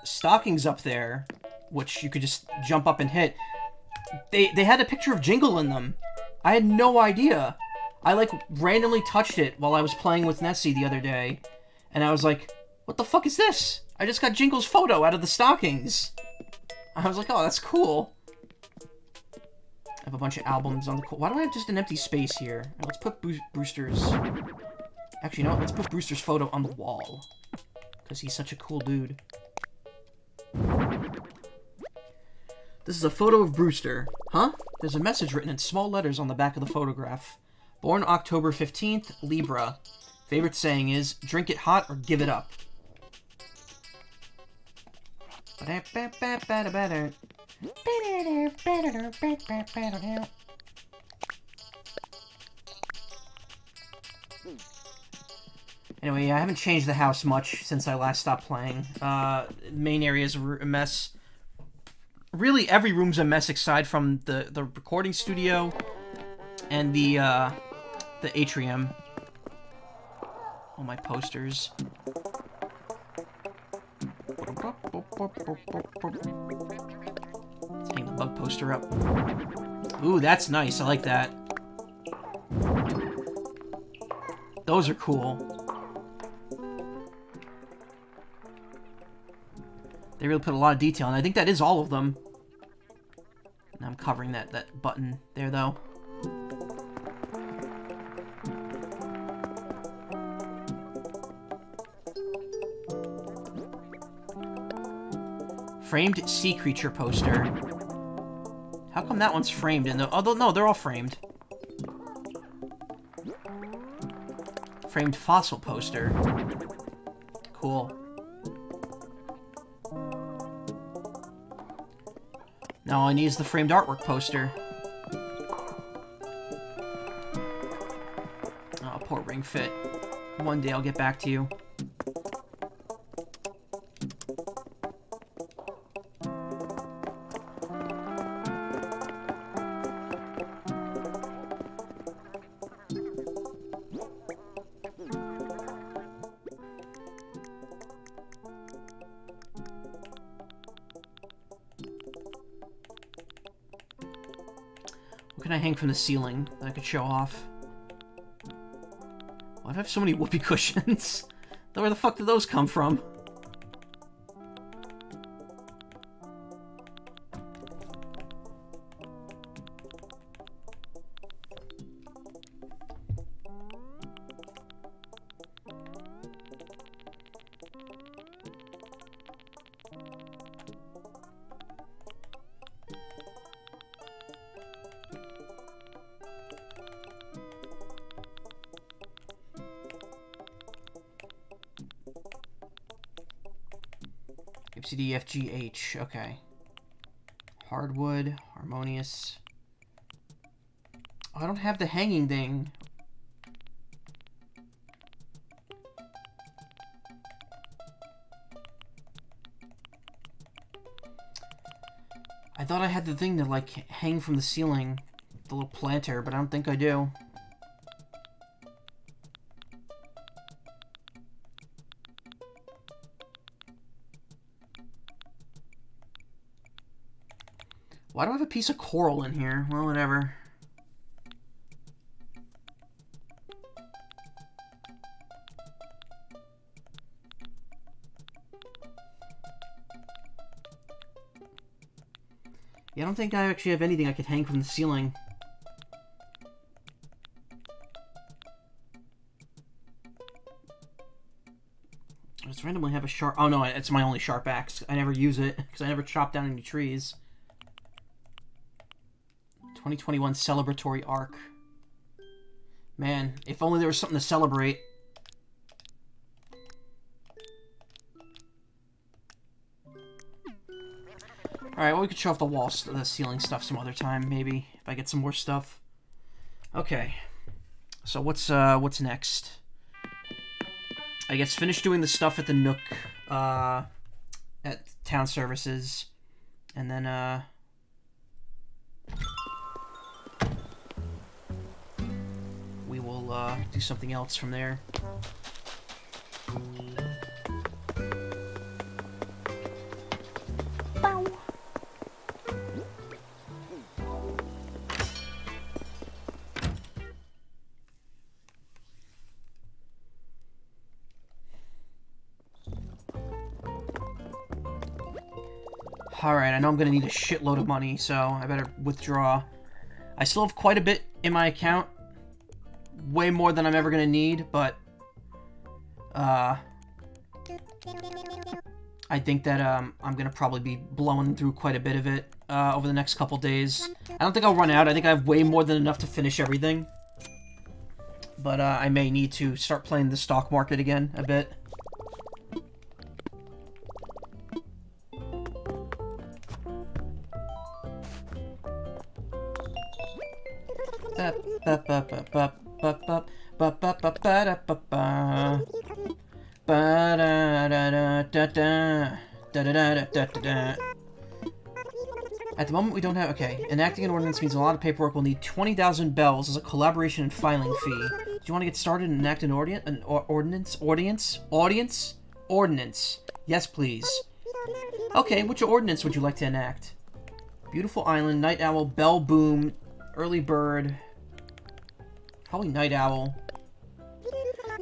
stockings up there, which you could just jump up and hit, they, they had a picture of Jingle in them. I had no idea. I, like, randomly touched it while I was playing with Nessie the other day and I was like, what the fuck is this? I just got Jingle's photo out of the stockings. I was like, oh, that's cool. I have a bunch of albums on the... Why do I have just an empty space here? Let's put Brewster's... Actually, no, let's put Brewster's photo on the wall. Because he's such a cool dude. This is a photo of Brewster. Huh? There's a message written in small letters on the back of the photograph. Born October 15th, Libra. Favorite saying is, drink it hot or give it up. Anyway, I haven't changed the house much since I last stopped playing. Uh, main area is a mess. Really, every room's a mess aside from the, the recording studio and the, uh, the atrium all my posters. Bug poster up. Ooh, that's nice. I like that. Those are cool. They really put a lot of detail, and I think that is all of them. I'm covering that, that button there, though. Framed sea creature poster. How come that one's framed in the... Although, no, they're all framed. Framed fossil poster. Cool. Now all I need is the framed artwork poster. Oh, poor Ring Fit. One day I'll get back to you. From the ceiling that I could show off. Why do I have so many whoopee cushions? Where the fuck did those come from? Type C, D, F, G, H. Okay. Hardwood, harmonious. Oh, I don't have the hanging thing. I thought I had the thing to, like, hang from the ceiling. The little planter, but I don't think I do. Have a piece of coral in here? Well, whatever. Yeah, I don't think I actually have anything I could hang from the ceiling. I just randomly have a sharp... Oh, no, it's my only sharp axe. I never use it, because I never chop down any trees. 2021 celebratory arc. Man, if only there was something to celebrate. Alright, well, we could show off the walls, the ceiling stuff some other time, maybe, if I get some more stuff. Okay. So what's, uh, what's next? I guess finish doing the stuff at the Nook, uh, at town services. And then, uh... something else from there. Alright, I know I'm going to need a shitload of money, so I better withdraw. I still have quite a bit in my account. Way more than I'm ever to need, but... Uh... I think that um, I'm to probably be blowing through quite a bit of it uh, over the next couple days. I don't think I'll run out. I think I have way more than enough to finish everything. But uh, I may need to start playing the stock market again a bit. Don't have... Okay. Enacting an ordinance means a lot of paperwork We'll need 20,000 bells as a collaboration and filing fee. Do you want to get started and enact an, ordinance? an or ordinance? Audience? Audience? Ordinance. Yes, please. Okay, which ordinance would you like to enact? Beautiful Island, Night Owl, Bell Boom, Early Bird... Probably Night Owl.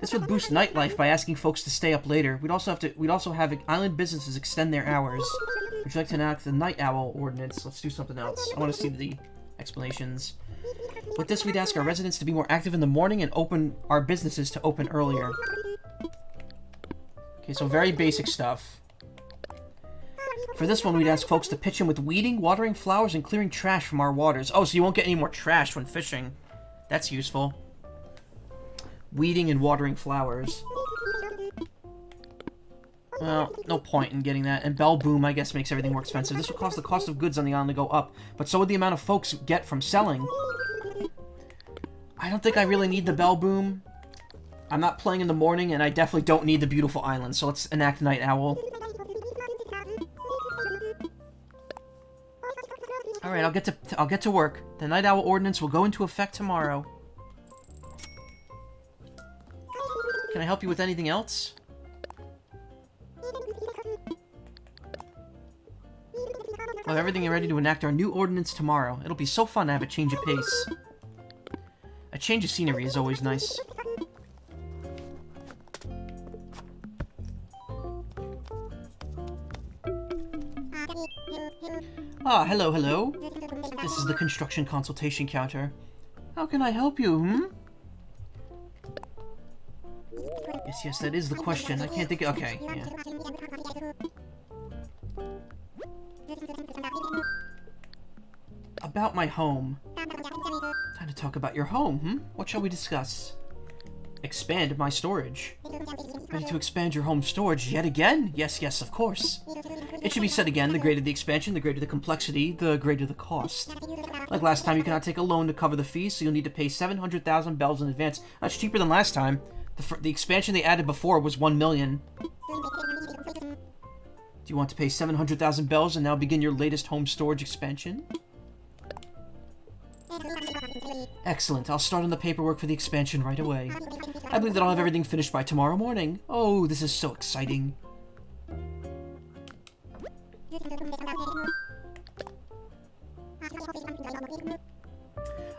This would boost nightlife by asking folks to stay up later. We'd also have to we'd also have island businesses extend their hours. Would you like to enact the Night Owl ordinance? Let's do something else. I want to see the explanations. With this, we'd ask our residents to be more active in the morning and open our businesses to open earlier. Okay, so very basic stuff. For this one, we'd ask folks to pitch in with weeding, watering flowers, and clearing trash from our waters. Oh, so you won't get any more trash when fishing. That's useful. Weeding and watering flowers. Well, no point in getting that. And Bell Boom, I guess, makes everything more expensive. This will cause the cost of goods on the island to go up, but so would the amount of folks get from selling. I don't think I really need the Bell Boom. I'm not playing in the morning, and I definitely don't need the Beautiful Island, so let's enact Night Owl. Alright, I'll get to I'll get to work. The Night Owl Ordinance will go into effect tomorrow. Can I help you with anything else? We'll have everything ready to enact our new ordinance tomorrow. It'll be so fun to have a change of pace. A change of scenery is always nice. Ah, hello, hello. This is the construction consultation counter. How can I help you, hmm? Yes, yes, that is the question. I can't think of- okay, yeah. About my home. Time to talk about your home, hmm? What shall we discuss? Expand my storage. Ready to expand your home storage yet again? Yes, yes, of course. It should be said again, the greater the expansion, the greater the complexity, the greater the cost. Like last time, you cannot take a loan to cover the fees, so you'll need to pay 700,000 bells in advance. That's cheaper than last time. The, the expansion they added before was 1 million. Do you want to pay 700,000 bells and now begin your latest home storage expansion? Excellent. I'll start on the paperwork for the expansion right away. I believe that I'll have everything finished by tomorrow morning. Oh, this is so exciting.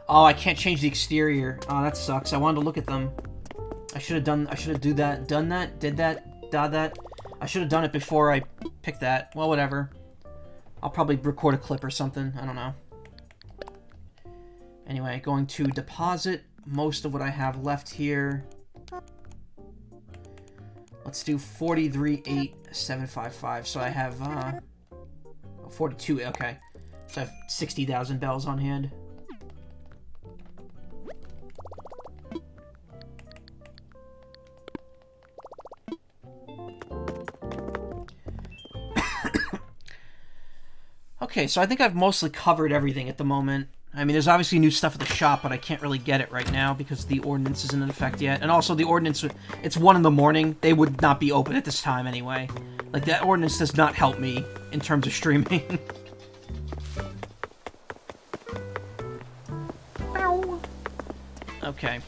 Oh, I can't change the exterior. Oh, that sucks. I wanted to look at them. I should have done I should have do that done that, did that, did that. I should have done it before I picked that. Well, whatever. I'll probably record a clip or something. I don't know. Anyway, going to deposit most of what I have left here. Let's do 43,8755. So I have, uh, 42, okay. So I have 60,000 bells on hand. Okay, so I think I've mostly covered everything at the moment. I mean, there's obviously new stuff at the shop, but I can't really get it right now because the ordinance isn't in effect yet. And also, the ordinance, it's 1 in the morning. They would not be open at this time anyway. Like, that ordinance does not help me in terms of streaming. okay.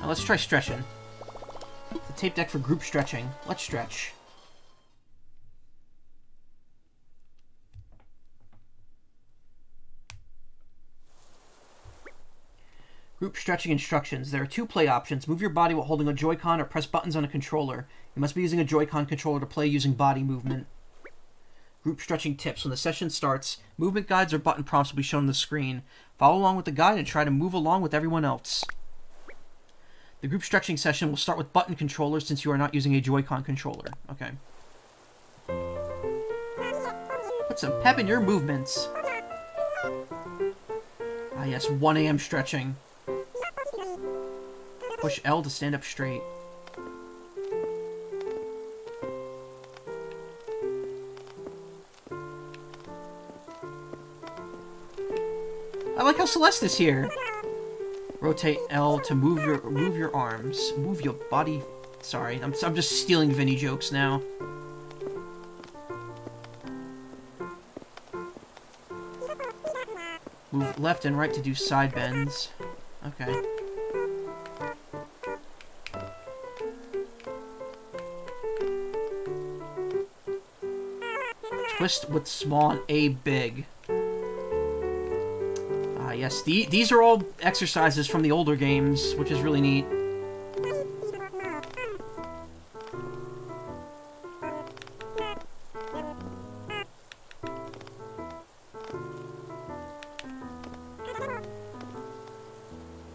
Now let's try stretching. The tape deck for group stretching. Let's stretch. Group stretching instructions. There are two play options. Move your body while holding a Joy-Con or press buttons on a controller. You must be using a Joy-Con controller to play using body movement. Group stretching tips. When the session starts, movement guides or button prompts will be shown on the screen. Follow along with the guide and try to move along with everyone else. The group stretching session will start with button controllers since you are not using a Joy-Con controller. Okay. Put some pep in your movements. Ah yes, 1 a.m. stretching. Push L to stand up straight. I like how Celeste is here. Rotate L to move your move your arms. Move your body. Sorry, I'm, I'm just stealing Vinny jokes now. Move left and right to do side bends. Okay. Twist with small and A big. Ah, yes. The, these are all exercises from the older games, which is really neat.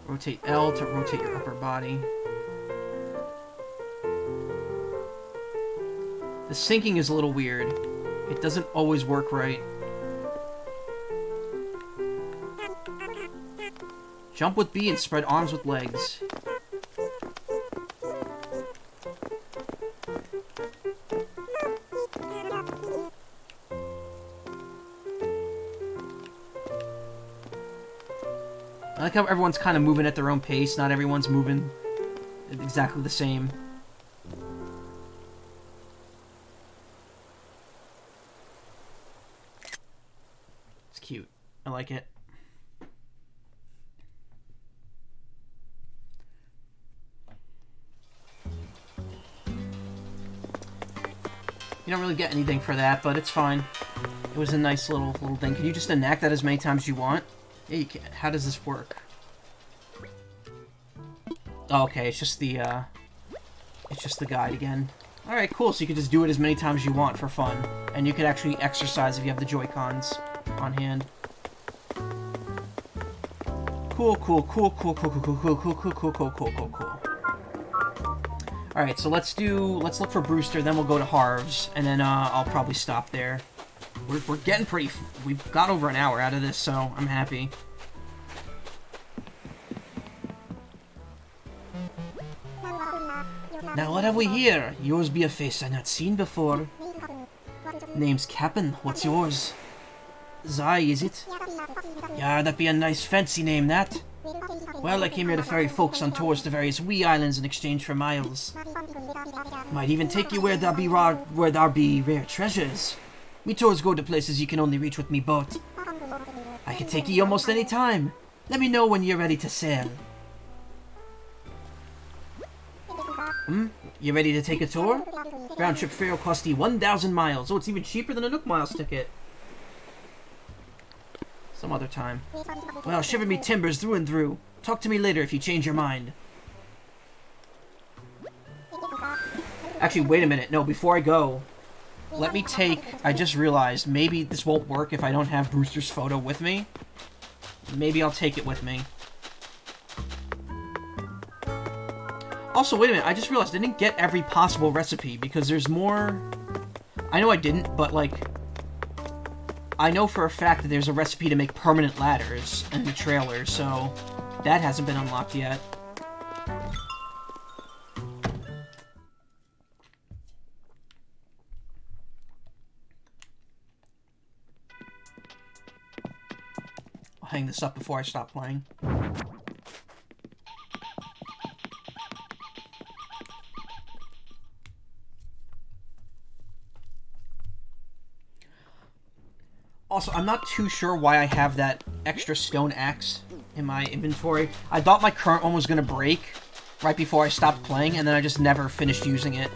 Rotate L to rotate your upper body. The syncing is a little weird. It doesn't always work right. Jump with B and spread arms with legs. I like how everyone's kind of moving at their own pace. Not everyone's moving exactly the same. Don't get anything for that, but it's fine. It was a nice little little thing. Can you just enact that as many times as you want? Yeah, you can. How does this work? Oh, okay, it's just the, uh... It's just the guide again. Alright, cool, so you can just do it as many times as you want for fun. And you can actually exercise if you have the Joy-Cons on hand. Cool, cool, cool, cool, cool, cool, cool, cool, cool, cool, cool, cool, cool, cool, cool. Alright, so let's do... Let's look for Brewster, then we'll go to Harv's, and then uh, I'll probably stop there. We're, we're getting pretty... We've got over an hour out of this, so I'm happy. Now what have we here? Yours be a face I not seen before. Name's Kapp'n. What's yours? Zai, is it? Yeah, that be a nice fancy name, that. Well, I came here to ferry folks on tours to various wee islands in exchange for miles. Might even take you where there be rare, where there be rare treasures. Me tours go to places you can only reach with me boat. I can take you almost any time. Let me know when you're ready to sail. Hmm? You ready to take a tour? Round trip fare will cost you 1,000 miles. Oh, it's even cheaper than a Nook Miles ticket. Some other time. Well, shiver me timbers through and through. Talk to me later if you change your mind. Actually, wait a minute. No, before I go, let me take... I just realized maybe this won't work if I don't have Brewster's photo with me. Maybe I'll take it with me. Also, wait a minute. I just realized I didn't get every possible recipe because there's more... I know I didn't, but, like... I know for a fact that there's a recipe to make permanent ladders in the trailer, so that hasn't been unlocked yet. This up before I stop playing. Also, I'm not too sure why I have that extra stone axe in my inventory. I thought my current one was going to break right before I stopped playing, and then I just never finished using it.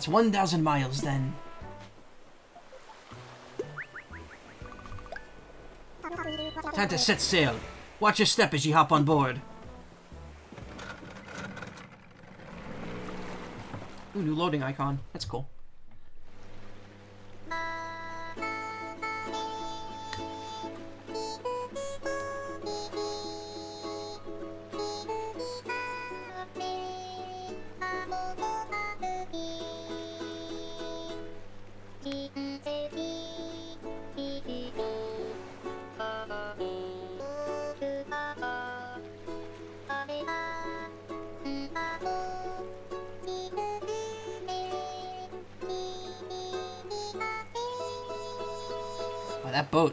That's 1,000 miles then. Time to set sail. Watch your step as you hop on board. Ooh, new loading icon. That's cool.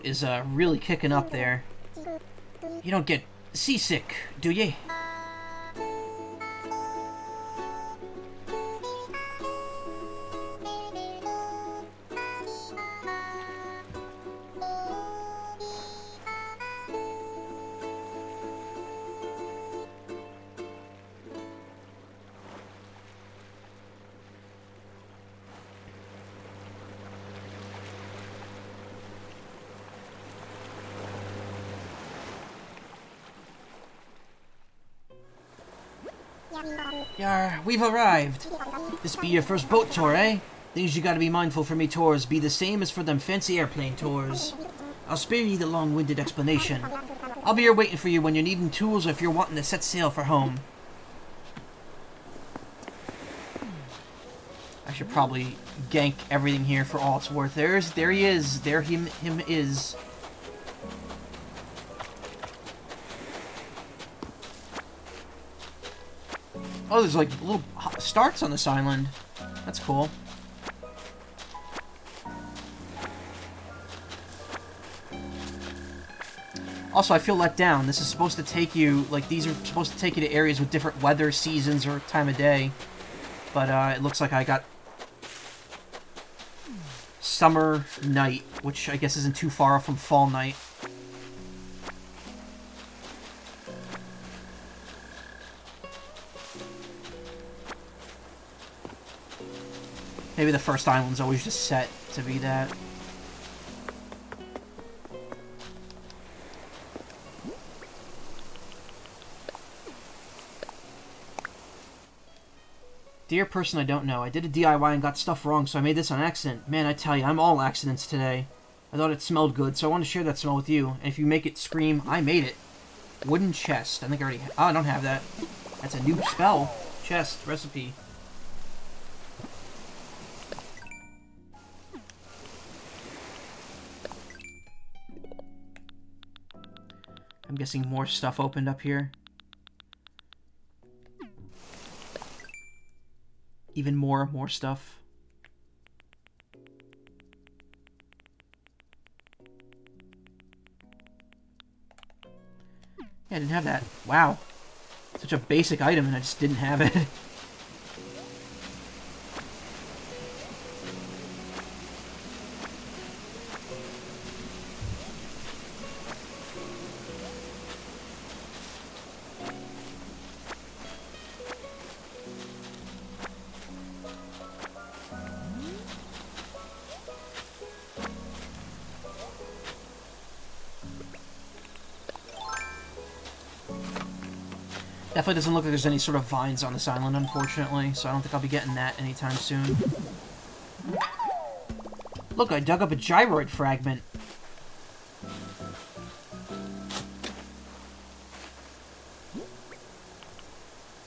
Is uh, really kicking up there. You don't get seasick, do ye? We've arrived. This be your first boat tour, eh? Things you gotta be mindful for me tours be the same as for them fancy airplane tours. I'll spare you the long-winded explanation. I'll be here waiting for you when you're needing tools or if you're wanting to set sail for home. I should probably gank everything here for all it's worth. There's, there he is. There him, him is. Oh, there's like little starts on this island. That's cool. Also, I feel let down. This is supposed to take you, like, these are supposed to take you to areas with different weather, seasons, or time of day. But, uh, it looks like I got summer night, which I guess isn't too far from fall night. Maybe the first island's always just set to be that. Dear person I don't know, I did a DIY and got stuff wrong, so I made this on accident. Man, I tell you, I'm all accidents today. I thought it smelled good, so I want to share that smell with you. And if you make it scream, I made it. Wooden chest. I think I already... oh, I don't have that. That's a new spell. Chest. Recipe. Guessing more stuff opened up here. Even more, more stuff. Yeah, I didn't have that. Wow. Such a basic item and I just didn't have it. doesn't look like there's any sort of vines on this island, unfortunately, so I don't think I'll be getting that anytime soon. Look, I dug up a gyroid fragment.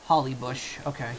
Holly bush, okay.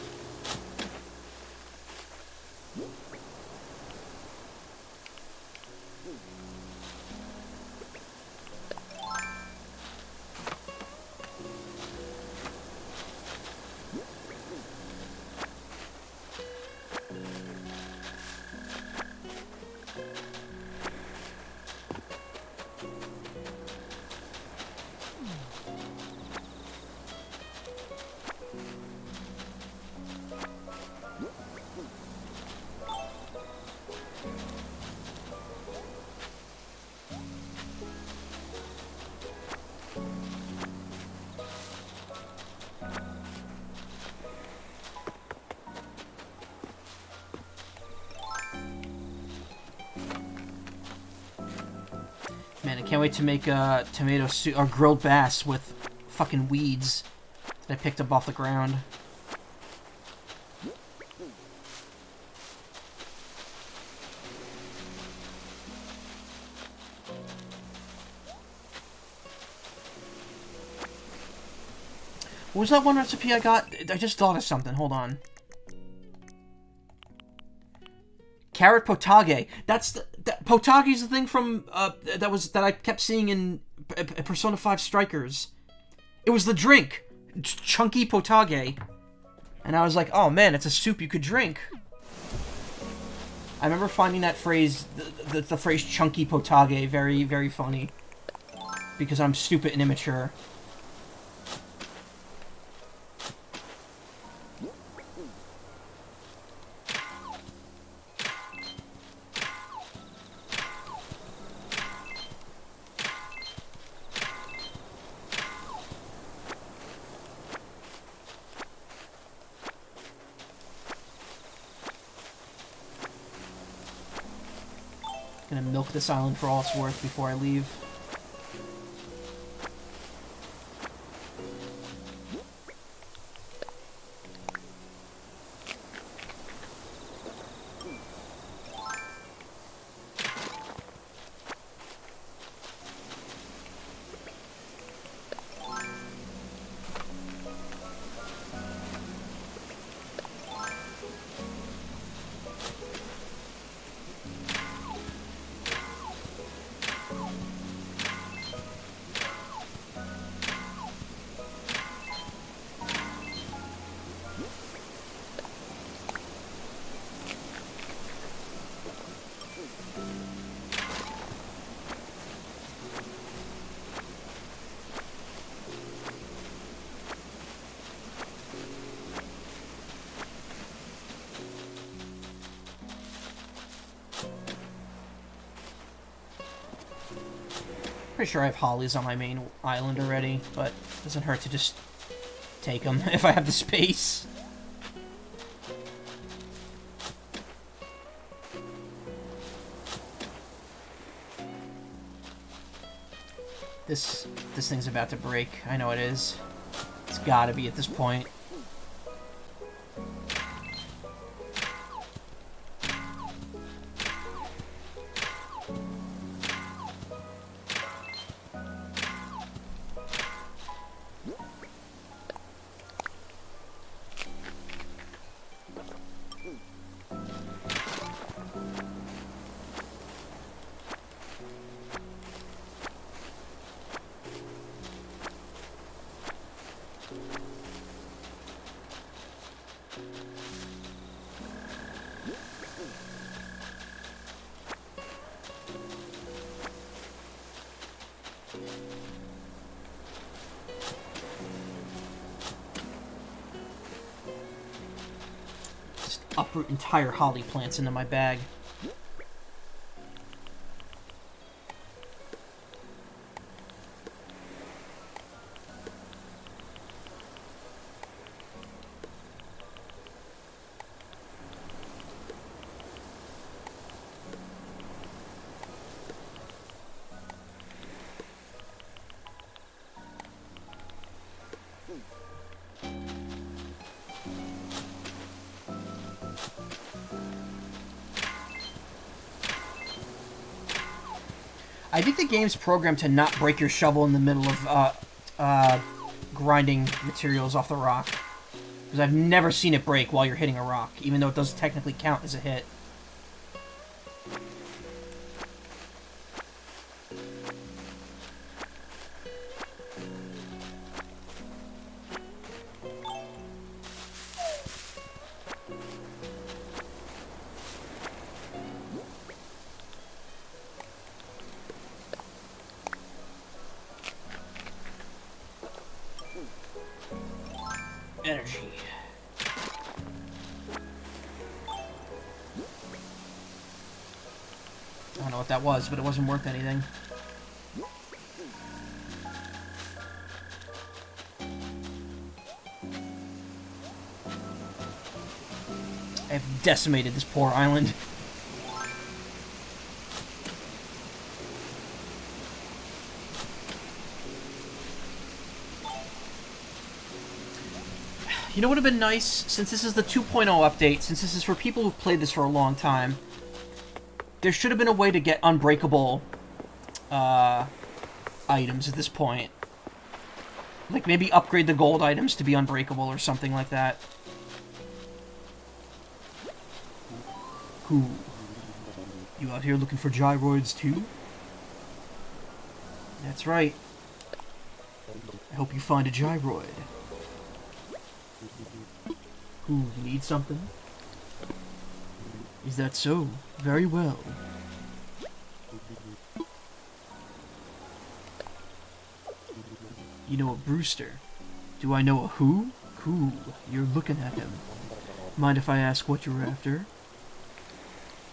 Wait to make a tomato soup or grilled bass with fucking weeds that I picked up off the ground. What was that one recipe I got? I just thought of something. Hold on. Carrot potage. That's the, potage's the thing from uh, that was that I kept seeing in Persona 5 Strikers. It was the drink, Ch chunky potage, and I was like, oh man, it's a soup you could drink. I remember finding that phrase, the, the, the phrase chunky potage, very very funny, because I'm stupid and immature. Gonna milk this island for all it's worth before I leave. Sure I have hollies on my main island already, but it doesn't hurt to just take them if I have the space. This this thing's about to break. I know it is. It's gotta be at this point. Holly plants into my bag. Game's programmed to not break your shovel in the middle of uh, uh, grinding materials off the rock. Because I've never seen it break while you're hitting a rock, even though it doesn't technically count as a hit. But it wasn't worth anything. I've decimated this poor island. You know what would have been nice? Since this is the 2.0 update, since this is for people who've played this for a long time, there should have been a way to get unbreakable uh, items at this point. Like, maybe upgrade the gold items to be unbreakable or something like that. Cool. You out here looking for gyroids too? That's right. I hope you find a gyroid. Who, you need something? Is that so? Very well. You know a Brewster. Do I know a who? Cool, you're looking at him. Mind if I ask what you're after?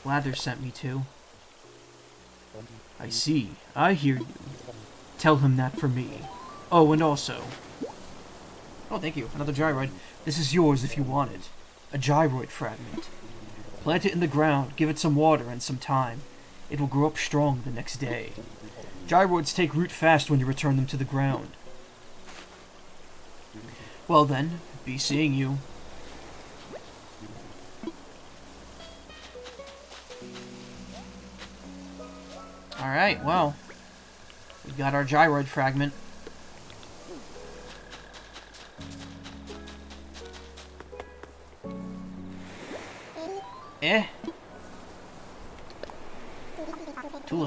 Blathers sent me to. I see. I hear you. Tell him that for me. Oh, and also... Oh, thank you. Another gyroid. This is yours if you want it. A gyroid fragment. Plant it in the ground, give it some water and some time. It will grow up strong the next day. Gyroids take root fast when you return them to the ground. Well then, be seeing you. Alright, well. We got our gyroid fragment.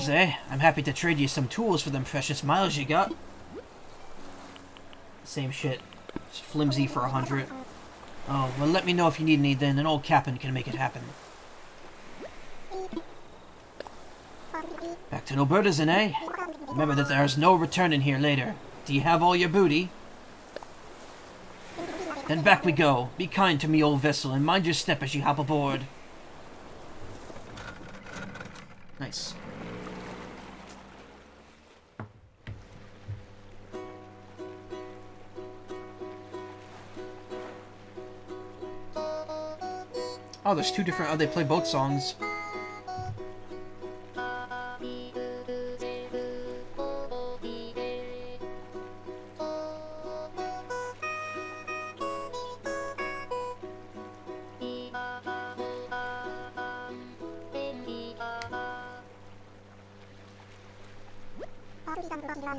Tools, eh? I'm happy to trade you some tools for them precious miles you got. Same shit. It's flimsy for a hundred. Oh, well let me know if you need anything, an old Kapp'n can make it happen. Back to Noberta's, eh? Remember that there's no return in here later. Do you have all your booty? Then back we go. Be kind to me, old vessel, and mind your step as you hop aboard. Nice. Oh, there's two different... Oh, they play both songs.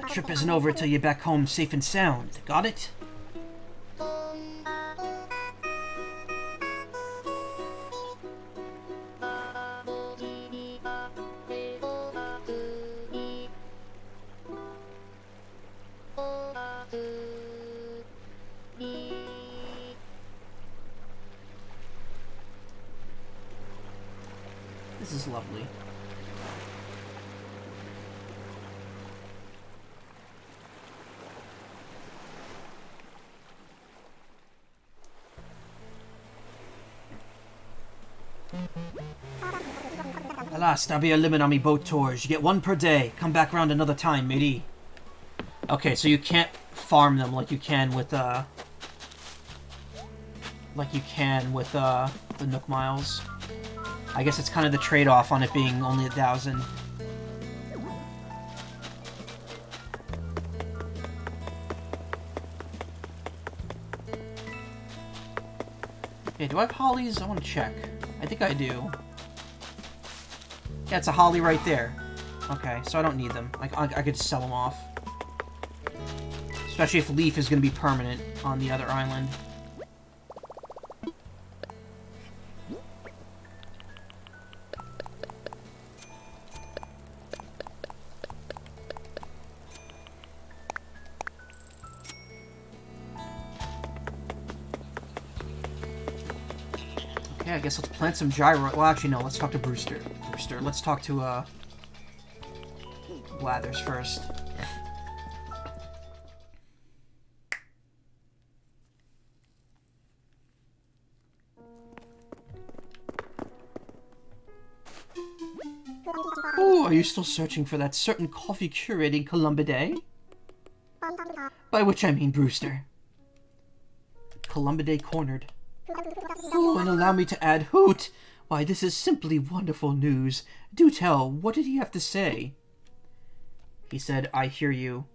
Trip isn't over till you're back home safe and sound. Got it? Alas, there'll be a limit on me boat tours. You get one per day. Come back around another time, matey. Okay, so you can't farm them like you can with, uh... Like you can with, uh, the Nook Miles. I guess it's kind of the trade-off on it being only a thousand. Okay, do I have hollies? I want to check. I think I do. It's a holly right there. Okay, so I don't need them. I, I, I could sell them off. Especially if Leif is going to be permanent on the other island. Okay, I guess let's plant some gyro. Well, actually, no. Let's talk to Brewster. Let's talk to uh, Blathers first. Oh, are you still searching for that certain coffee curating Columbidae? By which I mean Brewster. Columbidae cornered. Oh, and allow me to add Hoot! Why, this is simply wonderful news. Do tell, what did he have to say? He said, I hear you.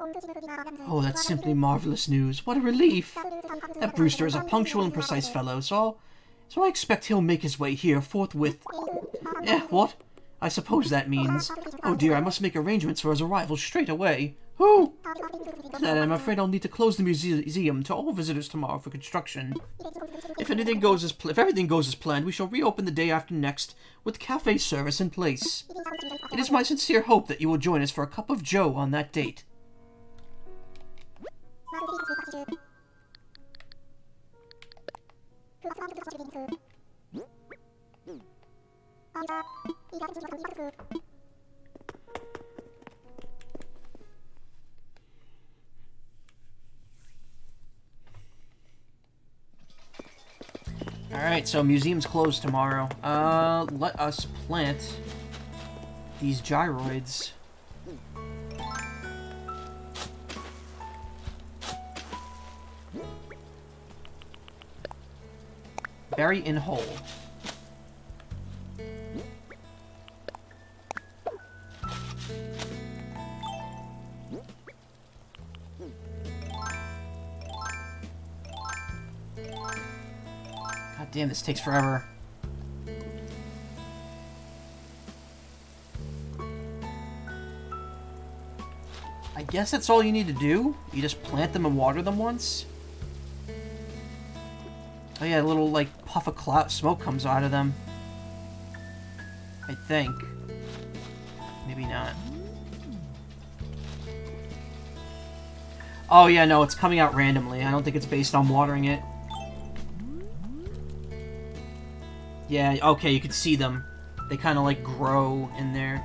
Oh, that's simply marvelous news. What a relief! That Brewster is a punctual and precise fellow, so, so I expect he'll make his way here forthwith. Eh, what? I suppose that means... Oh dear, I must make arrangements for his arrival straight away. Who? Then I'm afraid I'll need to close the museum to all visitors tomorrow for construction. If anything goes as if everything goes as planned, we shall reopen the day after next with cafe service in place. It is my sincere hope that you will join us for a cup of joe on that date. Alright, so museum's closed tomorrow. Uh, let us plant these gyroids. Bury in hole. Damn, this takes forever. I guess that's all you need to do? You just plant them and water them once? Oh yeah, a little, like, puff of cloud smoke comes out of them. I think. Maybe not. Oh yeah, no, it's coming out randomly. I don't think it's based on watering it. Yeah, okay, you can see them. They kind of, like, grow in there.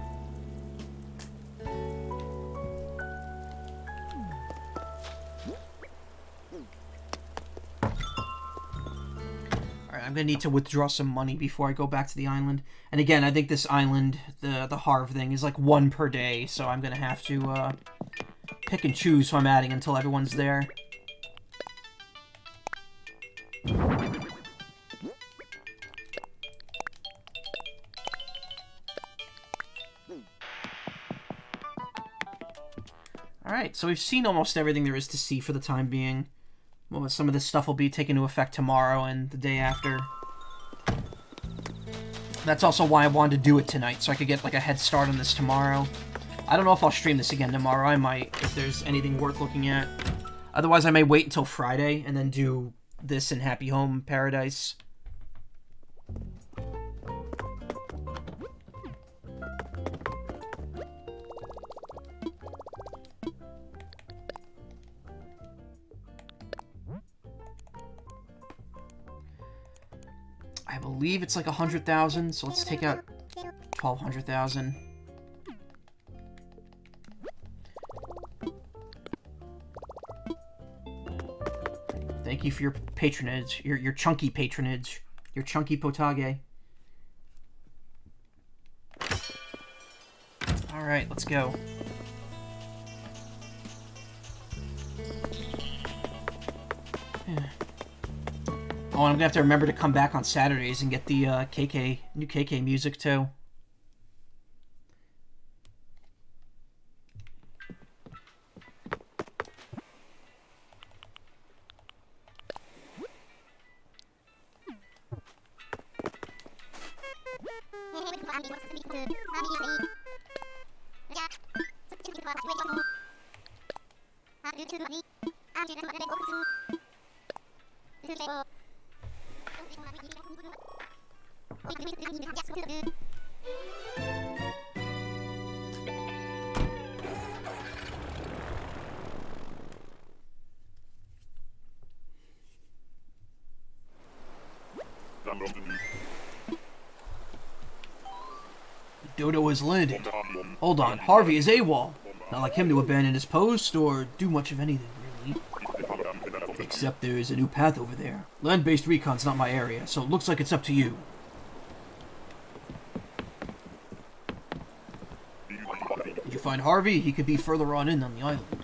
Alright, I'm gonna need to withdraw some money before I go back to the island. And again, I think this island, the, the Harv thing, is like one per day, so I'm gonna have to, uh, pick and choose who I'm adding until everyone's there. Alright, so we've seen almost everything there is to see for the time being. Well, some of this stuff will be taken into effect tomorrow and the day after. That's also why I wanted to do it tonight, so I could get like a head start on this tomorrow. I don't know if I'll stream this again tomorrow. I might, if there's anything worth looking at. Otherwise, I may wait until Friday and then do this in Happy Home Paradise. believe it's like a 100,000, so let's take out twelve hundred thousand. Thank you for your patronage, your, your chunky patronage, your chunky potage. Alright, let's go. Oh, I'm gonna have to remember to come back on Saturdays and get the uh, KK new KK music too. Is landed. Hold on, Harvey is AWOL. Not like him to abandon his post or do much of anything, really. Except there is a new path over there. Land-based recon's not my area, so it looks like it's up to you. Did you find Harvey? He could be further on in on the island.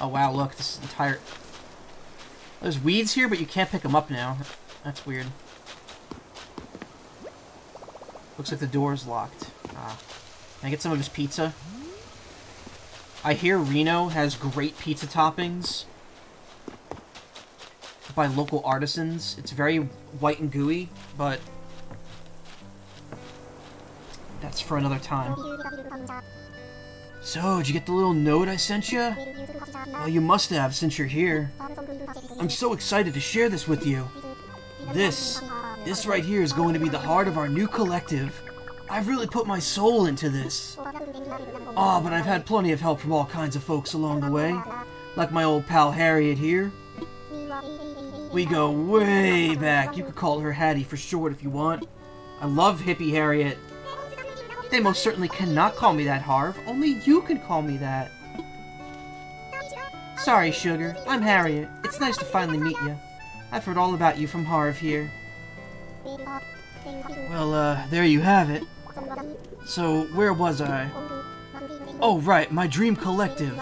Oh wow, look, this entire... There's weeds here, but you can't pick them up now. That's weird. Looks like the door is locked. Ah. Can I get some of his pizza? I hear Reno has great pizza toppings by local artisans. It's very white and gooey, but that's for another time. So, did you get the little note I sent you? Well, you must have, since you're here. I'm so excited to share this with you. This, this right here is going to be the heart of our new collective. I've really put my soul into this. Ah, oh, but I've had plenty of help from all kinds of folks along the way. Like my old pal Harriet here. We go way back. You could call her Hattie for short if you want. I love hippie Harriet. They most certainly cannot call me that, Harv. Only you can call me that. Sorry, Sugar. I'm Harriet. It's nice to finally meet you. I've heard all about you from Harv here. Well, uh, there you have it. So, where was I? Oh, right, my dream collective.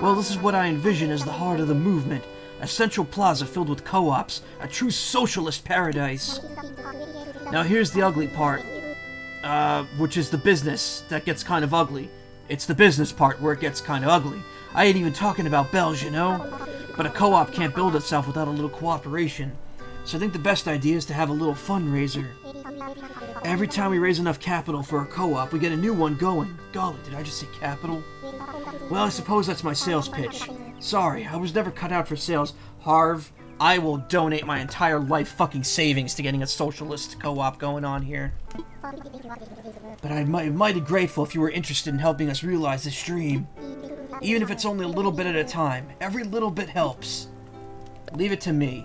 Well, this is what I envision as the heart of the movement. A central plaza filled with co-ops. A true socialist paradise. Now here's the ugly part. Uh, which is the business that gets kind of ugly. It's the business part where it gets kind of ugly. I ain't even talking about bells, you know? But a co-op can't build itself without a little cooperation. So I think the best idea is to have a little fundraiser. Every time we raise enough capital for a co-op, we get a new one going. Golly, did I just say capital? Well, I suppose that's my sales pitch. Sorry, I was never cut out for sales. Harv, I will donate my entire life fucking savings to getting a socialist co-op going on here. But I'd be mighty grateful if you were interested in helping us realize this dream. Even if it's only a little bit at a time. Every little bit helps. Leave it to me.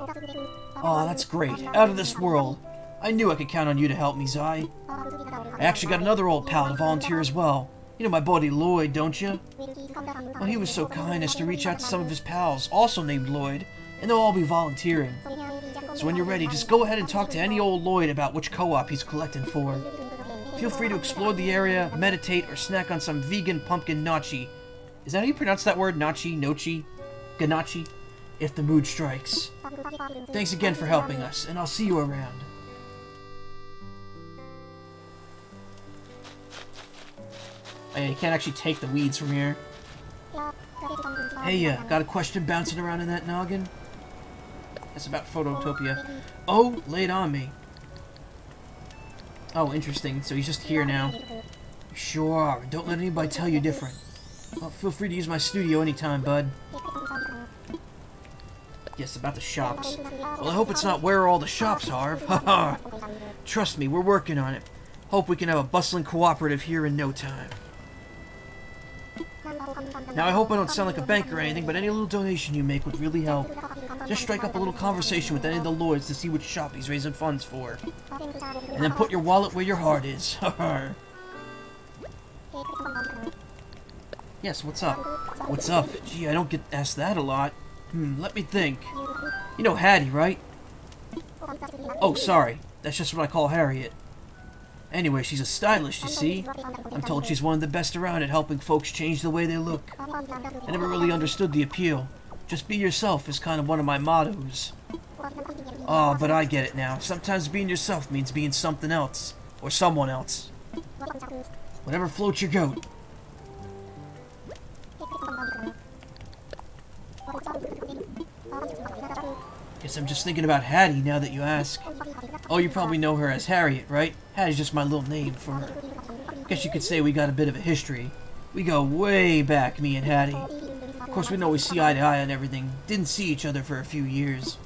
Oh, that's great. Out of this world. I knew I could count on you to help me, Zai. I actually got another old pal to volunteer as well. You know my buddy Lloyd, don't you? Well, he was so kind as to reach out to some of his pals, also named Lloyd, and they'll all be volunteering. So when you're ready, just go ahead and talk to any old Lloyd about which co-op he's collecting for. Feel free to explore the area, meditate, or snack on some vegan pumpkin nachi. Is that how you pronounce that word? Nachi? Nochi? Ganachi? If the mood strikes. Thanks again for helping us, and I'll see you around. Oh, you can't actually take the weeds from here. Hey, uh, got a question bouncing around in that noggin? It's about Photopia. Oh, lay it on me. Oh, interesting. So he's just here now. Sure, don't let anybody tell you different. Well, feel free to use my studio anytime, bud. Yes, about the shops. Well, I hope it's not where all the shops are. Trust me, we're working on it. Hope we can have a bustling cooperative here in no time. Now, I hope I don't sound like a bank or anything, but any little donation you make would really help. Just strike up a little conversation with any of the Lloyds to see which shop he's raising funds for. And then put your wallet where your heart is. yes, what's up? What's up? Gee, I don't get asked that a lot. Hmm, let me think. You know Hattie, right? Oh, sorry. That's just what I call Harriet. Anyway, she's a stylist, you see. I'm told she's one of the best around at helping folks change the way they look. I never really understood the appeal. Just be yourself is kind of one of my mottos. Oh, but I get it now. Sometimes being yourself means being something else. Or someone else. Whatever floats your goat. Guess I'm just thinking about Hattie now that you ask. Oh, you probably know her as Harriet, right? Hattie's just my little name for her. Guess you could say we got a bit of a history. We go way back, me and Hattie. Of course, we didn't always see eye to eye on everything. Didn't see each other for a few years.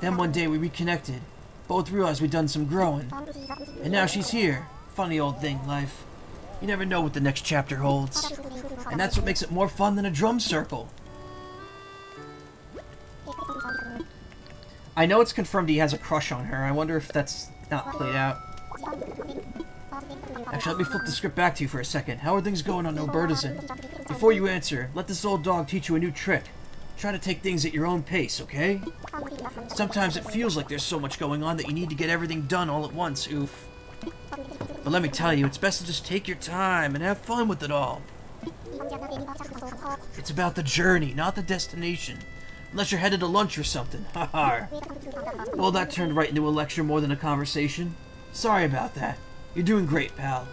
Then one day we reconnected. Both realized we'd done some growing. And now she's here. Funny old thing, life. You never know what the next chapter holds. And that's what makes it more fun than a drum circle. I know it's confirmed he has a crush on her. I wonder if that's not played out. Actually, let me flip the script back to you for a second. How are things going on Obertizan? Before you answer, let this old dog teach you a new trick. Try to take things at your own pace, okay? Sometimes it feels like there's so much going on that you need to get everything done all at once, oof. But let me tell you, it's best to just take your time and have fun with it all. It's about the journey, not the destination. Unless you're headed to lunch or something. Haha. well, that turned right into a lecture more than a conversation. Sorry about that. You're doing great, pal.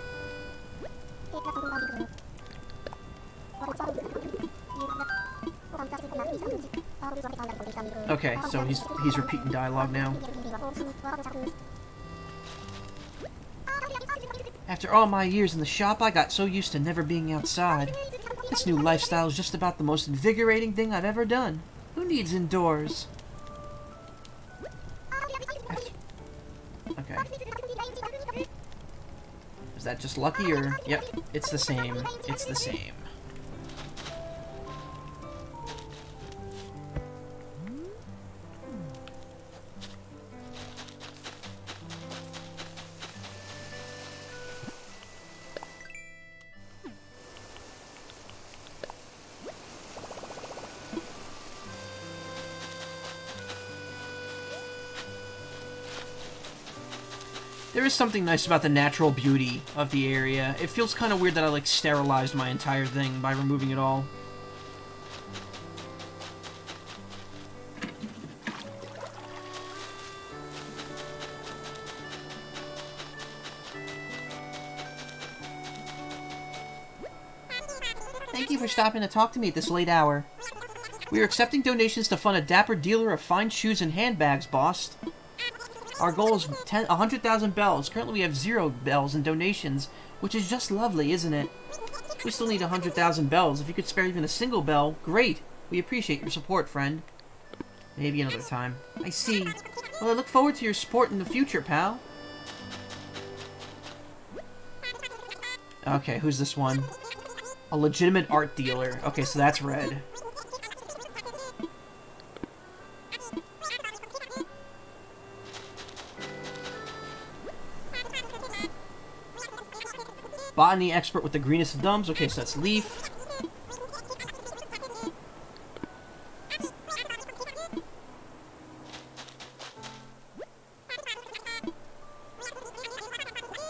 Okay, so he's he's repeating dialogue now. After all my years in the shop, I got so used to never being outside. This new lifestyle is just about the most invigorating thing I've ever done. Who needs indoors? Okay. Is that just lucky or... Yep, it's the same. It's the same. There is something nice about the natural beauty of the area. It feels kind of weird that I, like, sterilized my entire thing by removing it all. Thank you for stopping to talk to me at this late hour. We are accepting donations to fund a dapper dealer of fine shoes and handbags, boss. Our goal is 10, 100,000 bells. Currently we have zero bells and donations, which is just lovely, isn't it? We still need 100,000 bells. If you could spare even a single bell, great. We appreciate your support, friend. Maybe another time. I see. Well, I look forward to your support in the future, pal. Okay, who's this one? A legitimate art dealer. Okay, so that's Redd. Botany expert with the greenest of thumbs. Okay, so that's Leif.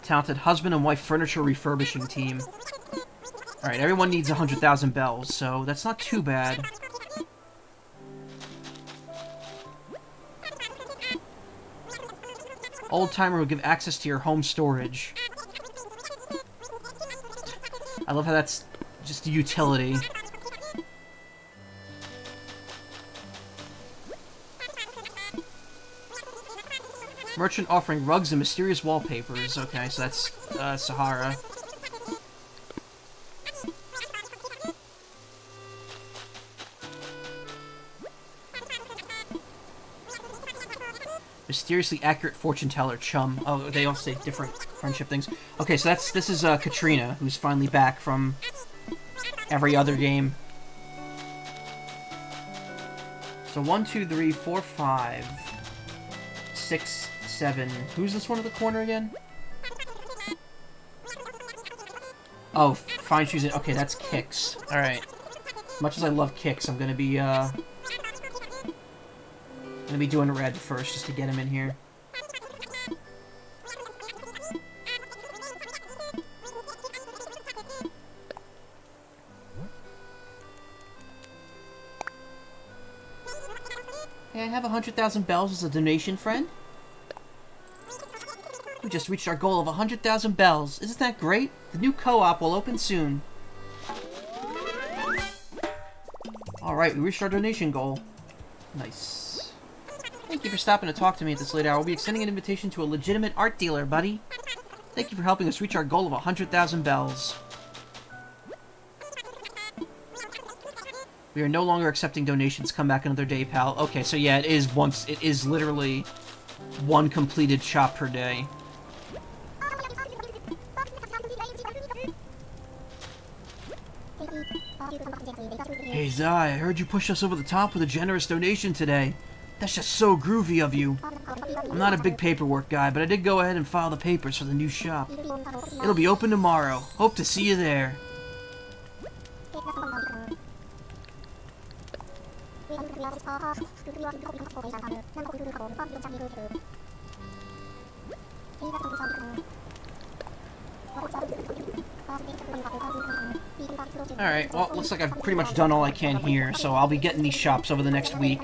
Talented husband and wife furniture refurbishing team. Alright, everyone needs 100,000 bells, so that's not too bad. Old timer will give access to your home storage. I love how that's just utility. Merchant offering rugs and mysterious wallpapers. Okay, so that's uh, Sahara. Mysteriously accurate fortune teller, chum. Oh, they all say different friendship things. Okay, so that's this is uh, Katrina, who's finally back from every other game. So one, two, three, four, five, six, seven. Who's this one in the corner again? Oh, fine choosing. Okay, that's Kicks. All right. Much as I love Kicks, I'm gonna be uh gonna be doing Redd first just to get him in here. Hey, I have a hundred thousand bells as a donation, friend. We just reached our goal of a hundred thousand bells. Isn't that great? The new co-op will open soon. Alright, we reached our donation goal. Nice. Thank you for stopping to talk to me at this late hour. We'll be extending an invitation to a legitimate art dealer, buddy. Thank you for helping us reach our goal of 100,000 bells. We are no longer accepting donations. Come back another day, pal. Okay, so yeah, it is once. It is literally one completed shop per day. Hey Zai, I heard you pushed us over the top with a generous donation today. That's just so groovy of you. I'm not a big paperwork guy, but I did go ahead and file the papers for the new shop. It'll be open tomorrow. Hope to see you there. Alright, well, looks like I've pretty much done all I can here, so I'll be getting these shops over the next week.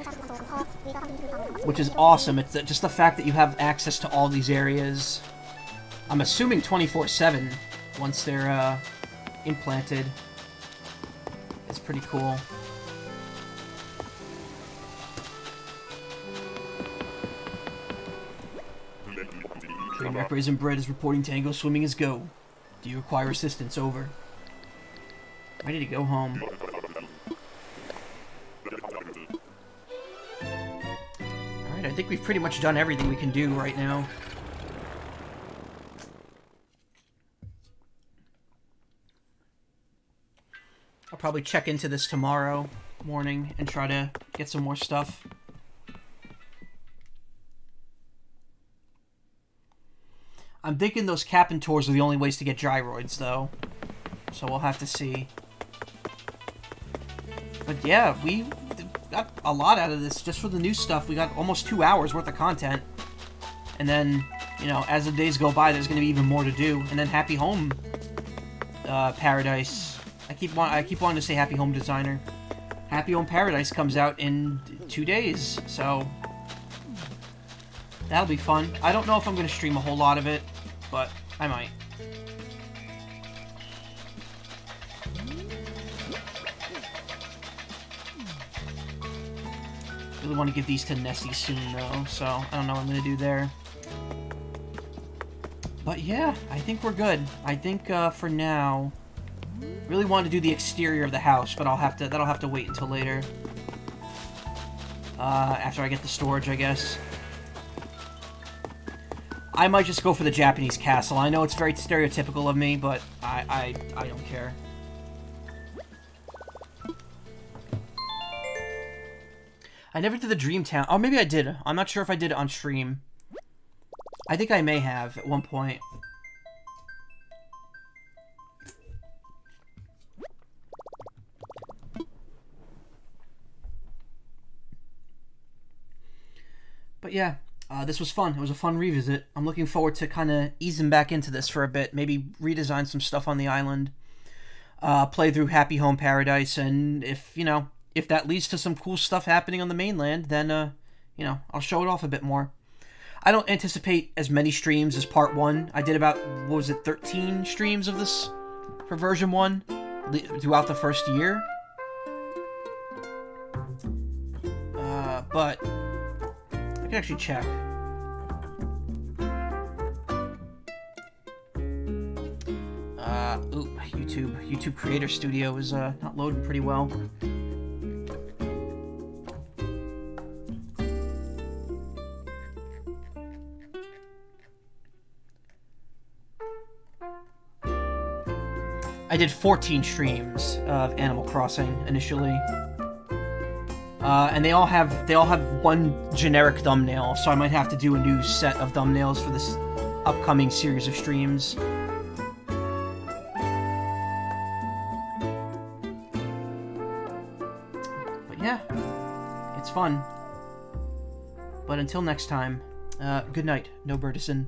Which is awesome. It's just the fact that you have access to all these areas. I'm assuming 24-7 once they're uh, implanted. It's pretty cool. Dream Raisin Bread is reporting Tango swimming is go. Do you require assistance? Over. Ready to go home. Alright, I think we've pretty much done everything we can do right now. I'll probably check into this tomorrow morning and try to get some more stuff. I'm thinking those Kapp'n tours are the only ways to get gyroids, though. So we'll have to see. But yeah, we got a lot out of this just for the new stuff. We got almost two hours worth of content. And then, you know, as the days go by, there's going to be even more to do. And then Happy Home uh, Paradise. I keep I keep wanting to say Happy Home Designer. Happy Home Paradise comes out in two days, so that'll be fun. I don't know if I'm going to stream a whole lot of it but I might. Really want to give these to Nessie soon, though, so I don't know what I'm going to do there. But yeah, I think we're good. I think uh, for now, really want to do the exterior of the house, but I'll have to that'll have to wait until later. Uh, after I get the storage, I guess. I might just go for the Japanese castle. I know it's very stereotypical of me, but I, I, I don't care. I never did the Dreamtown. Oh, maybe I did. I'm not sure if I did it on stream. I think I may have at one point. But yeah, uh, this was fun. It was a fun revisit. I'm looking forward to kind of easing back into this for a bit. Maybe redesign some stuff on the island. Uh, play through Happy Home Paradise, and if you know if that leads to some cool stuff happening on the mainland, then uh, you know I'll show it off a bit more. I don't anticipate as many streams as part one. I did about what was it, 13 streams of this for version one throughout the first year. Uh, but can actually check. Uh, YouTube. YouTube Creator Studio is uh, not loading pretty well. I did 14 streams of Animal Crossing initially. Uh, and they all have they all have one generic thumbnail, so I might have to do a new set of thumbnails for this upcoming series of streams. But yeah, it's fun. But until next time, uh, good night, no Birdison.